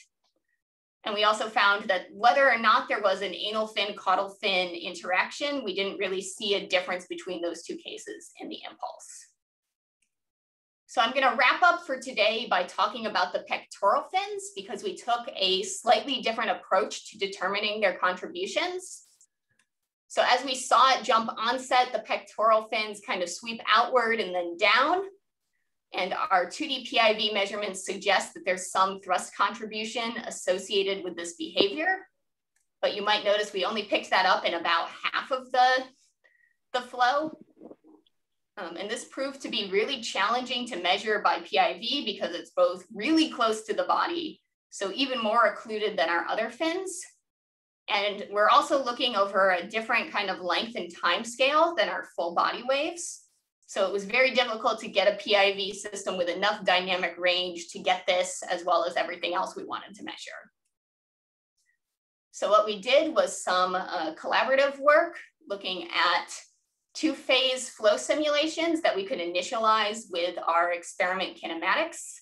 And we also found that whether or not there was an anal fin caudal fin interaction, we didn't really see a difference between those two cases in the impulse. So I'm gonna wrap up for today by talking about the pectoral fins because we took a slightly different approach to determining their contributions. So as we saw at jump onset, the pectoral fins kind of sweep outward and then down. And our 2D PIV measurements suggest that there's some thrust contribution associated with this behavior. But you might notice we only picked that up in about half of the, the flow. Um, and this proved to be really challenging to measure by PIV because it's both really close to the body, so even more occluded than our other fins. And we're also looking over a different kind of length and time scale than our full body waves. So it was very difficult to get a PIV system with enough dynamic range to get this as well as everything else we wanted to measure. So what we did was some uh, collaborative work looking at two phase flow simulations that we could initialize with our experiment kinematics.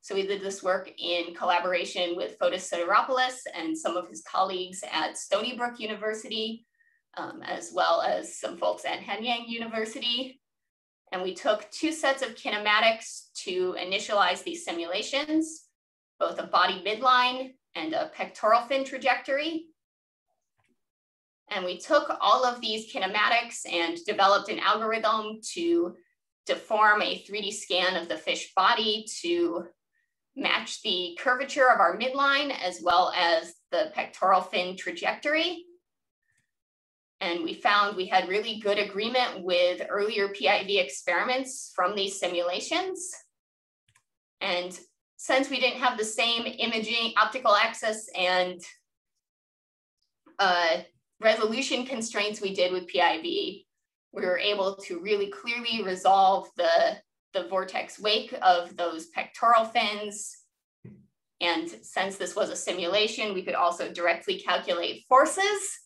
So we did this work in collaboration with Fotis Sotiropoulos and some of his colleagues at Stony Brook University, um, as well as some folks at Hanyang University. And we took two sets of kinematics to initialize these simulations, both a body midline and a pectoral fin trajectory. And we took all of these kinematics and developed an algorithm to deform a 3D scan of the fish body to match the curvature of our midline as well as the pectoral fin trajectory. And we found we had really good agreement with earlier PIV experiments from these simulations. And since we didn't have the same imaging, optical access and uh, resolution constraints we did with PIV, we were able to really clearly resolve the, the vortex wake of those pectoral fins. And since this was a simulation, we could also directly calculate forces.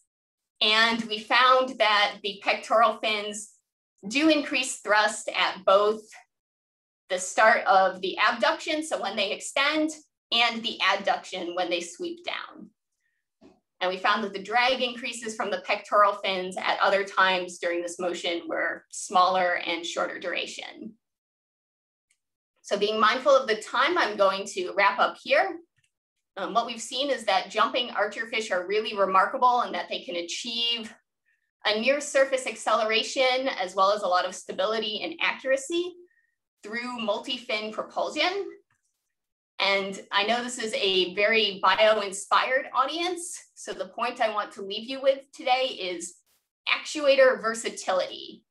And we found that the pectoral fins do increase thrust at both the start of the abduction, so when they extend, and the adduction when they sweep down. And we found that the drag increases from the pectoral fins at other times during this motion were smaller and shorter duration. So being mindful of the time, I'm going to wrap up here. Um, what we've seen is that jumping archerfish are really remarkable and that they can achieve a near surface acceleration as well as a lot of stability and accuracy through multi-fin propulsion. And I know this is a very bio-inspired audience. So the point I want to leave you with today is actuator versatility.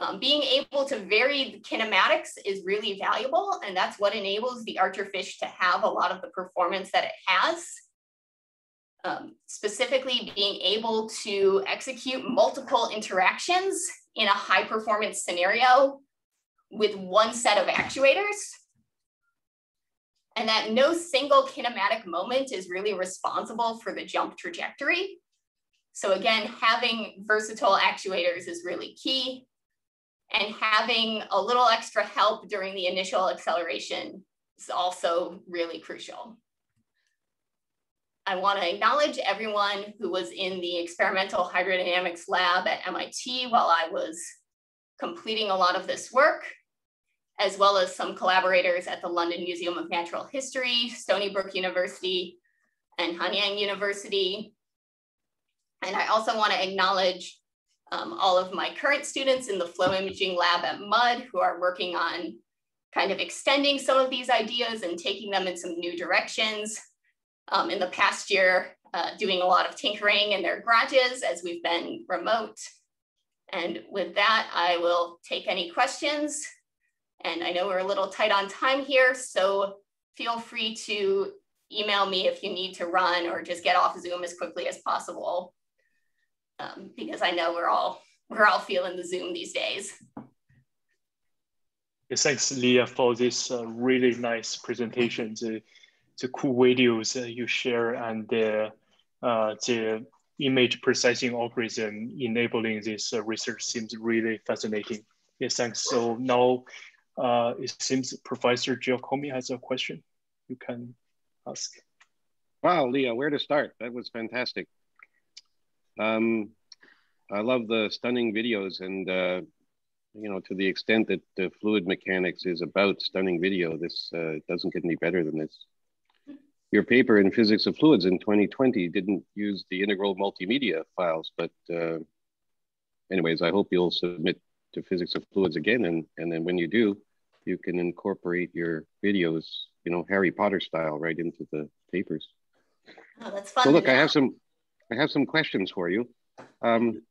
Um, being able to vary the kinematics is really valuable, and that's what enables the archerfish to have a lot of the performance that it has. Um, specifically, being able to execute multiple interactions in a high performance scenario with one set of actuators and that no single kinematic moment is really responsible for the jump trajectory. So again, having versatile actuators is really key and having a little extra help during the initial acceleration is also really crucial. I want to acknowledge everyone who was in the experimental hydrodynamics lab at MIT while I was completing a lot of this work as well as some collaborators at the London Museum of Natural History, Stony Brook University, and Hanyang University. And I also want to acknowledge um, all of my current students in the flow imaging lab at Mudd who are working on kind of extending some of these ideas and taking them in some new directions. Um, in the past year, uh, doing a lot of tinkering in their garages as we've been remote And with that, I will take any questions. And I know we're a little tight on time here, so feel free to email me if you need to run or just get off Zoom as quickly as possible. Um, because I know we're all we're all feeling the Zoom these days.
Yes, thanks, Leah, for this uh, really nice presentation. The, the cool videos uh, you share and the, uh, the image processing algorithm enabling this uh, research seems really fascinating. Yes, thanks. So now uh, it seems Professor Giacomi has a question you can ask.
Wow, Leah, where to start? That was fantastic. Um, I love the stunning videos and, uh, you know, to the extent that the fluid mechanics is about stunning video, this uh, doesn't get any better than this. Your paper in physics of fluids in 2020 didn't use the integral multimedia files, but uh, anyways, I hope you'll submit to physics of fluids again. And, and then when you do, you can incorporate your videos, you know, Harry Potter style right into the papers.
Oh, that's fun.
So look, I have some, I have some questions for you. Um,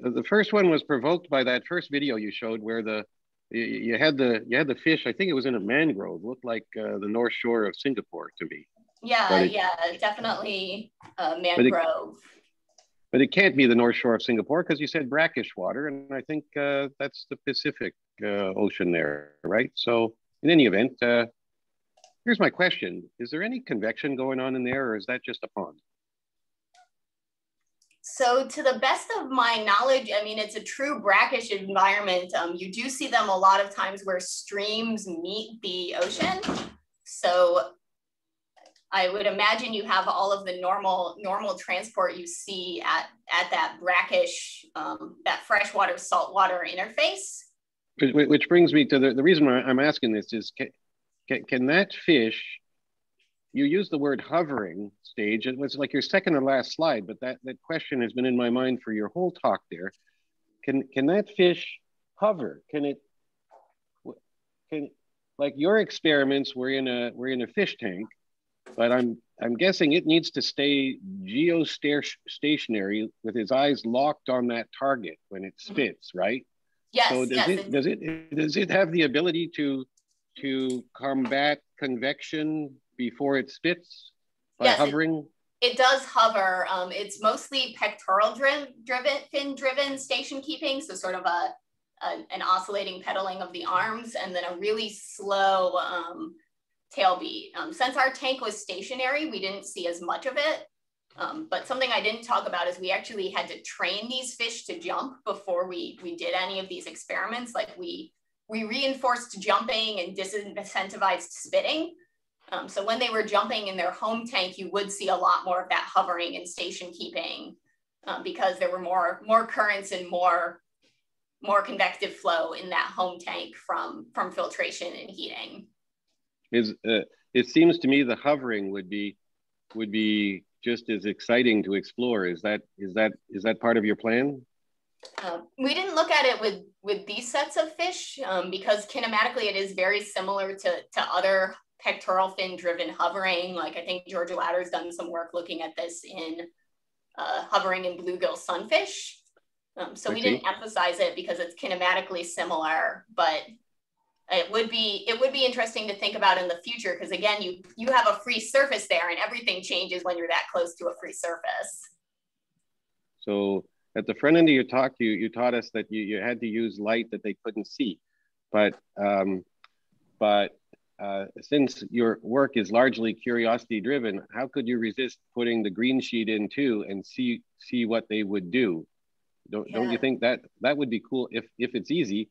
the first one was provoked by that first video you showed where the you, had the you had the fish. I think it was in a mangrove. Looked like uh, the North Shore of Singapore to me.
Yeah, it, yeah, definitely a mangrove. But it,
but it, can't be the North Shore of Singapore because you said brackish water, and I think uh, that's the Pacific uh, Ocean there, right? So in any event, uh, here's my question: Is there any convection going on in there, or is that just a pond?
So to the best of my knowledge, I mean, it's a true brackish environment. Um, you do see them a lot of times where streams meet the ocean. So I would imagine you have all of the normal normal transport you see at, at that brackish, um, that freshwater saltwater interface.
Which brings me to the, the reason why I'm asking this is, can, can, can that fish you use the word hovering stage. It was like your second or last slide, but that, that question has been in my mind for your whole talk there. Can, can that fish hover? Can it, can, like your experiments were in a, were in a fish tank, but I'm, I'm guessing it needs to stay geostationary with his eyes locked on that target when it mm-hmm. spits, right?
Yes.
So does
yes,
it, does it, does it have the ability to, to combat convection before it spits by yes, hovering?
It, it does hover. Um, it's mostly pectoral driven, fin driven station keeping. So sort of a, a, an oscillating pedaling of the arms and then a really slow um, tail beat. Um, since our tank was stationary, we didn't see as much of it. Um, but something I didn't talk about is we actually had to train these fish to jump before we, we did any of these experiments. Like we, we reinforced jumping and disincentivized spitting. Um, so when they were jumping in their home tank, you would see a lot more of that hovering and station keeping um, because there were more, more currents and more, more convective flow in that home tank from, from filtration and heating.
Is, uh, it seems to me the hovering would be, would be just as exciting to explore. Is that, is that, is that part of your plan?
Uh, we didn't look at it with with these sets of fish um, because kinematically it is very similar to, to other pectoral fin driven hovering. Like I think George Lauder's done some work looking at this in uh, hovering in bluegill sunfish. Um, so we didn't emphasize it because it's kinematically similar, but it would be it would be interesting to think about in the future because again, you you have a free surface there, and everything changes when you're that close to a free surface.
So at the front end of your talk, you you taught us that you you had to use light that they couldn't see, but um, but uh, since your work is largely curiosity driven, how could you resist putting the green sheet in too and see see what they would do? Don't, yeah. don't you think that that would be cool if if it's easy?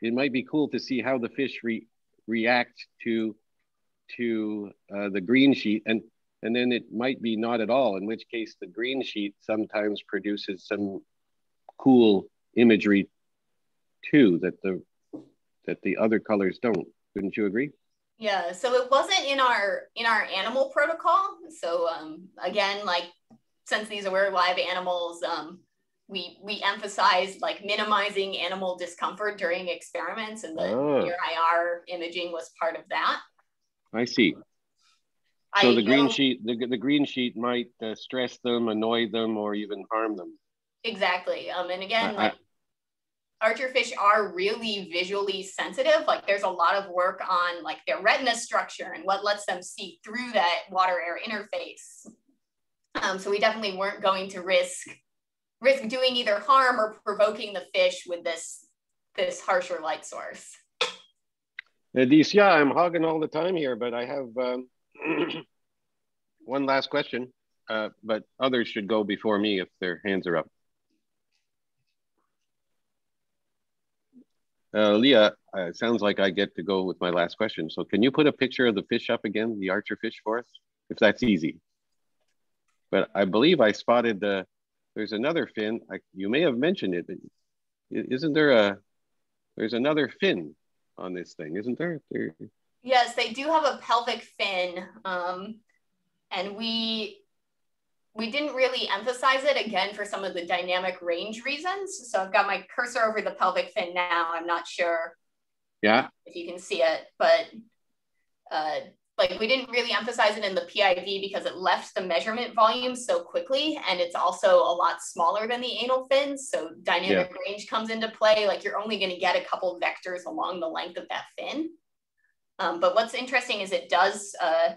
It might be cool to see how the fish re, react to to uh, the green sheet and and then it might be not at all. In which case, the green sheet sometimes produces some cool imagery too that the that the other colors don't. Wouldn't you agree?
Yeah, so it wasn't in our in our animal protocol. So um, again, like since these are live animals, um, we we emphasized like minimizing animal discomfort during experiments, and the oh. near IR imaging was part of that.
I see. So I, the green know, sheet, the, the green sheet might uh, stress them, annoy them, or even harm them.
Exactly. Um, and again, I, like archerfish are really visually sensitive. Like there's a lot of work on like their retina structure and what lets them see through that water air interface. Um, so we definitely weren't going to risk risk doing either harm or provoking the fish with this this harsher light source.
These, yeah, I'm hogging all the time here, but I have um, one last question, uh, but others should go before me if their hands are up. Uh, Leah, uh, it sounds like I get to go with my last question. So can you put a picture of the fish up again, the archer fish for us, if that's easy? But I believe I spotted the, there's another fin. I, you may have mentioned it, but isn't there a, there's another fin on this thing, isn't there? there...
Yes, they do have a pelvic fin. Um, and we we didn't really emphasize it again for some of the dynamic range reasons. So I've got my cursor over the pelvic fin now. I'm not sure
yeah.
if you can see it, but uh, like we didn't really emphasize it in the PIV because it left the measurement volume so quickly. And it's also a lot smaller than the anal fins. So dynamic yeah. range comes into play. Like you're only gonna get a couple vectors along the length of that fin. Um, but what's interesting is it does, uh,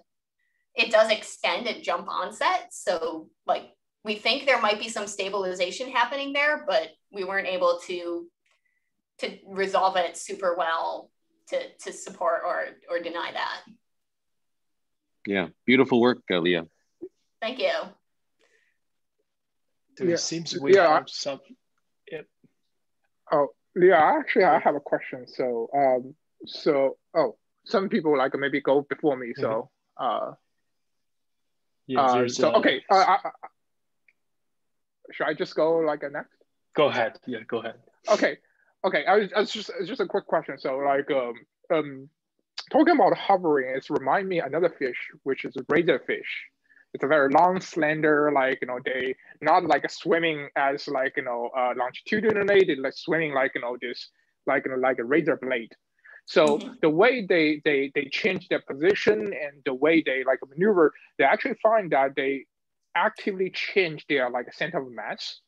it does extend at jump onset. So like we think there might be some stabilization happening there, but we weren't able to to resolve it super well to to support or or deny that.
Yeah, beautiful work, Leah.
Thank you.
There yeah. seems we yeah. have some.
Yeah. Oh, yeah. actually, I have a question. So, um, so oh, some people like maybe go before me. So, mm-hmm. uh, yeah, uh, so okay, uh, I, I, should I just go like a next?
Go ahead. Yeah, go ahead.
Okay, okay. I was, I was just it's just a quick question. So like um um talking about hovering, it's remind me another fish which is a razorfish. It's a very long, slender, like you know, they not like a swimming as like you know uh, longitudinally, they like swimming like you know this like you know, like a razor blade. So mm-hmm. the way they, they, they change their position and the way they like maneuver, they actually find that they actively change their like center of mass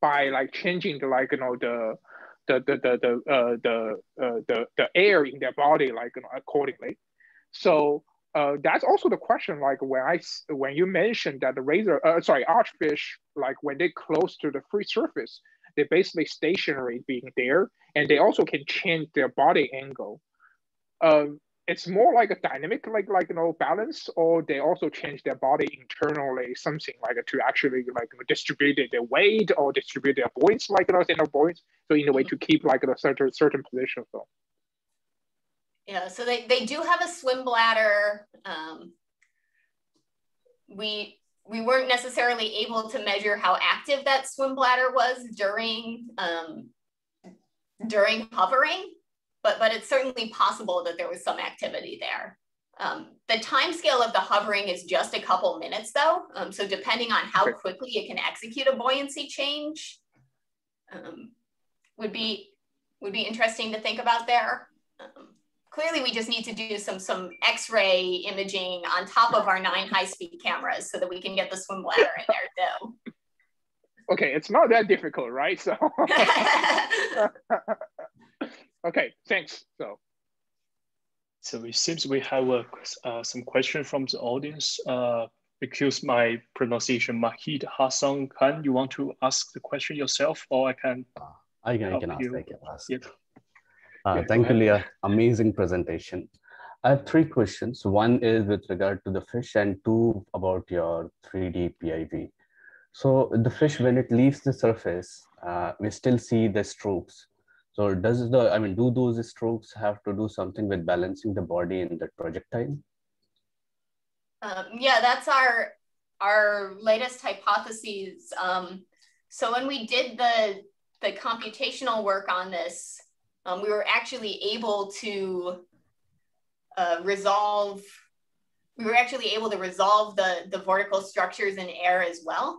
by like changing the like you know the the the the the uh, the, uh, the the air in their body like you know, accordingly. So uh, that's also the question. Like when I when you mentioned that the razor, uh, sorry, archfish, like when they close to the free surface, they're basically stationary being there, and they also can change their body angle. Um, it's more like a dynamic, like like you know, balance, or they also change their body internally, something like to actually like distribute their weight or distribute their points, like you know, center points. So in a way to keep like a certain certain position. So.
Yeah, so they, they do have a swim bladder. Um, we we weren't necessarily able to measure how active that swim bladder was during um, during hovering, but but it's certainly possible that there was some activity there. Um, the time scale of the hovering is just a couple minutes though. Um, so depending on how quickly it can execute a buoyancy change um, would be would be interesting to think about there. Um, clearly we just need to do some some x-ray imaging on top of our nine high-speed cameras so that we can get the swim bladder in there too
okay it's not that difficult right so okay thanks so
so it seems we have a, uh, some question from the audience uh, excuse my pronunciation mahid hassan khan you want to ask the question yourself or i can
i can, I can ask, you. I can ask. Yeah. Uh, thank you, Leah. Amazing presentation. I have three questions. One is with regard to the fish and two about your 3D PIV. So the fish, when it leaves the surface, uh, we still see the strokes. So does the, I mean, do those strokes have to do something with balancing the body in the projectile?
Um, yeah, that's our, our latest hypotheses. Um, so when we did the, the computational work on this, um, we were actually able to uh, resolve, we were actually able to resolve the, the vortical structures in air as well.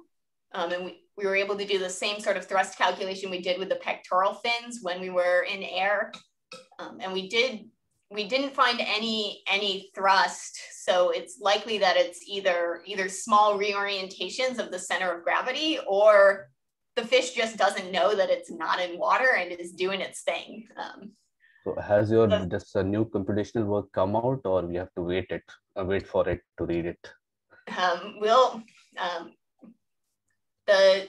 Um, and we, we were able to do the same sort of thrust calculation we did with the pectoral fins when we were in air. Um, and we did, we didn't find any, any thrust. So it's likely that it's either, either small reorientations of the center of gravity or the fish just doesn't know that it's not in water and is doing its thing. Um,
so has your this uh, new computational work come out, or we have to wait it, uh, wait for it to read it?
Um, we'll um, the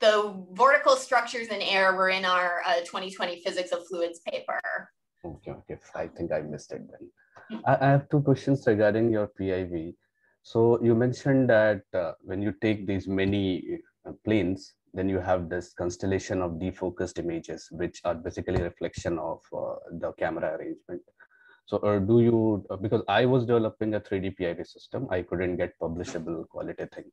the vortical structures in air were in our uh, 2020 physics of fluids paper.
Okay, okay, I think I missed it then. Hmm. I, I have two questions regarding your PIV. So you mentioned that uh, when you take these many uh, planes, then you have this constellation of defocused images, which are basically reflection of uh, the camera arrangement. So uh, do you, uh, because I was developing a 3D PIV system, I couldn't get publishable quality thing.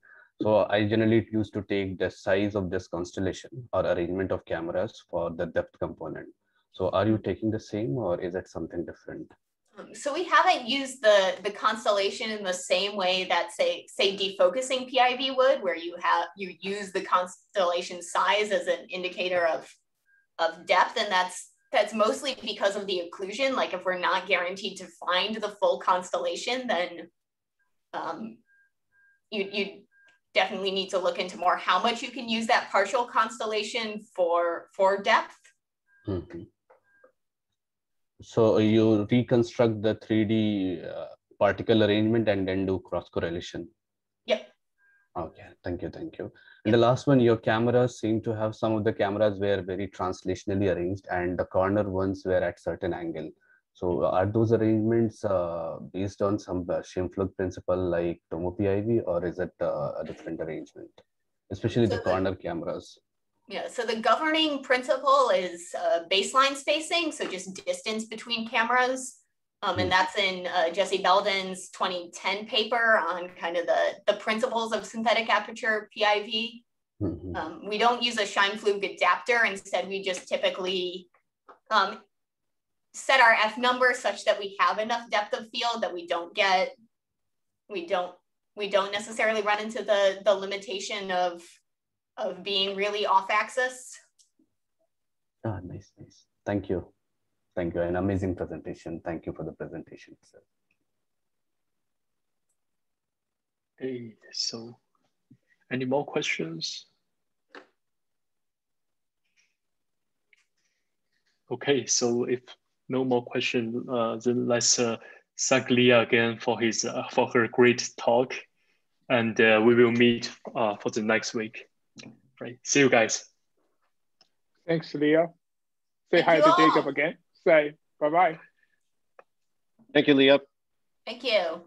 So I generally used to take the size of this constellation or arrangement of cameras for the depth component. So are you taking the same or is it something different?
Um, so we haven't used the the constellation in the same way that say say defocusing PIV would, where you have you use the constellation size as an indicator of of depth, and that's that's mostly because of the occlusion. Like if we're not guaranteed to find the full constellation, then um, you you definitely need to look into more how much you can use that partial constellation for for depth.
Mm-hmm. So you reconstruct the 3D uh, particle arrangement and then do cross correlation.
Yeah.
Okay, thank you, thank you. And the last one, your cameras seem to have some of the cameras were very translationally arranged and the corner ones were at certain angle. So are those arrangements uh, based on some uh, Scheimpflug principle like TomoPIV or is it uh, a different arrangement, especially so the corner cameras?
Yeah, so the governing principle is uh, baseline spacing, so just distance between cameras. Um, and hmm. that's in uh, Jesse Belden's 2010 paper on kind of the, the principles of synthetic aperture PIV. Mm-hmm. Um, we don't use a Scheimpflug adapter. Instead, we just typically um, set our F number such that we have enough depth of field that we don't get, we don't, we don't necessarily run into the, the limitation of of being really off axis.
Ah, nice, nice. Thank you. Thank you. An amazing presentation. Thank you for the presentation, sir.
Hey, so any more questions? Okay, so if no more questions, uh, then let's uh, thank Leah again for his uh, for her great talk, and uh, we will meet uh, for the next week. Right. See you guys.
Thanks, Leah. Say Thank hi to all. Jacob again. Say bye bye.
Thank you, Leah.
Thank you.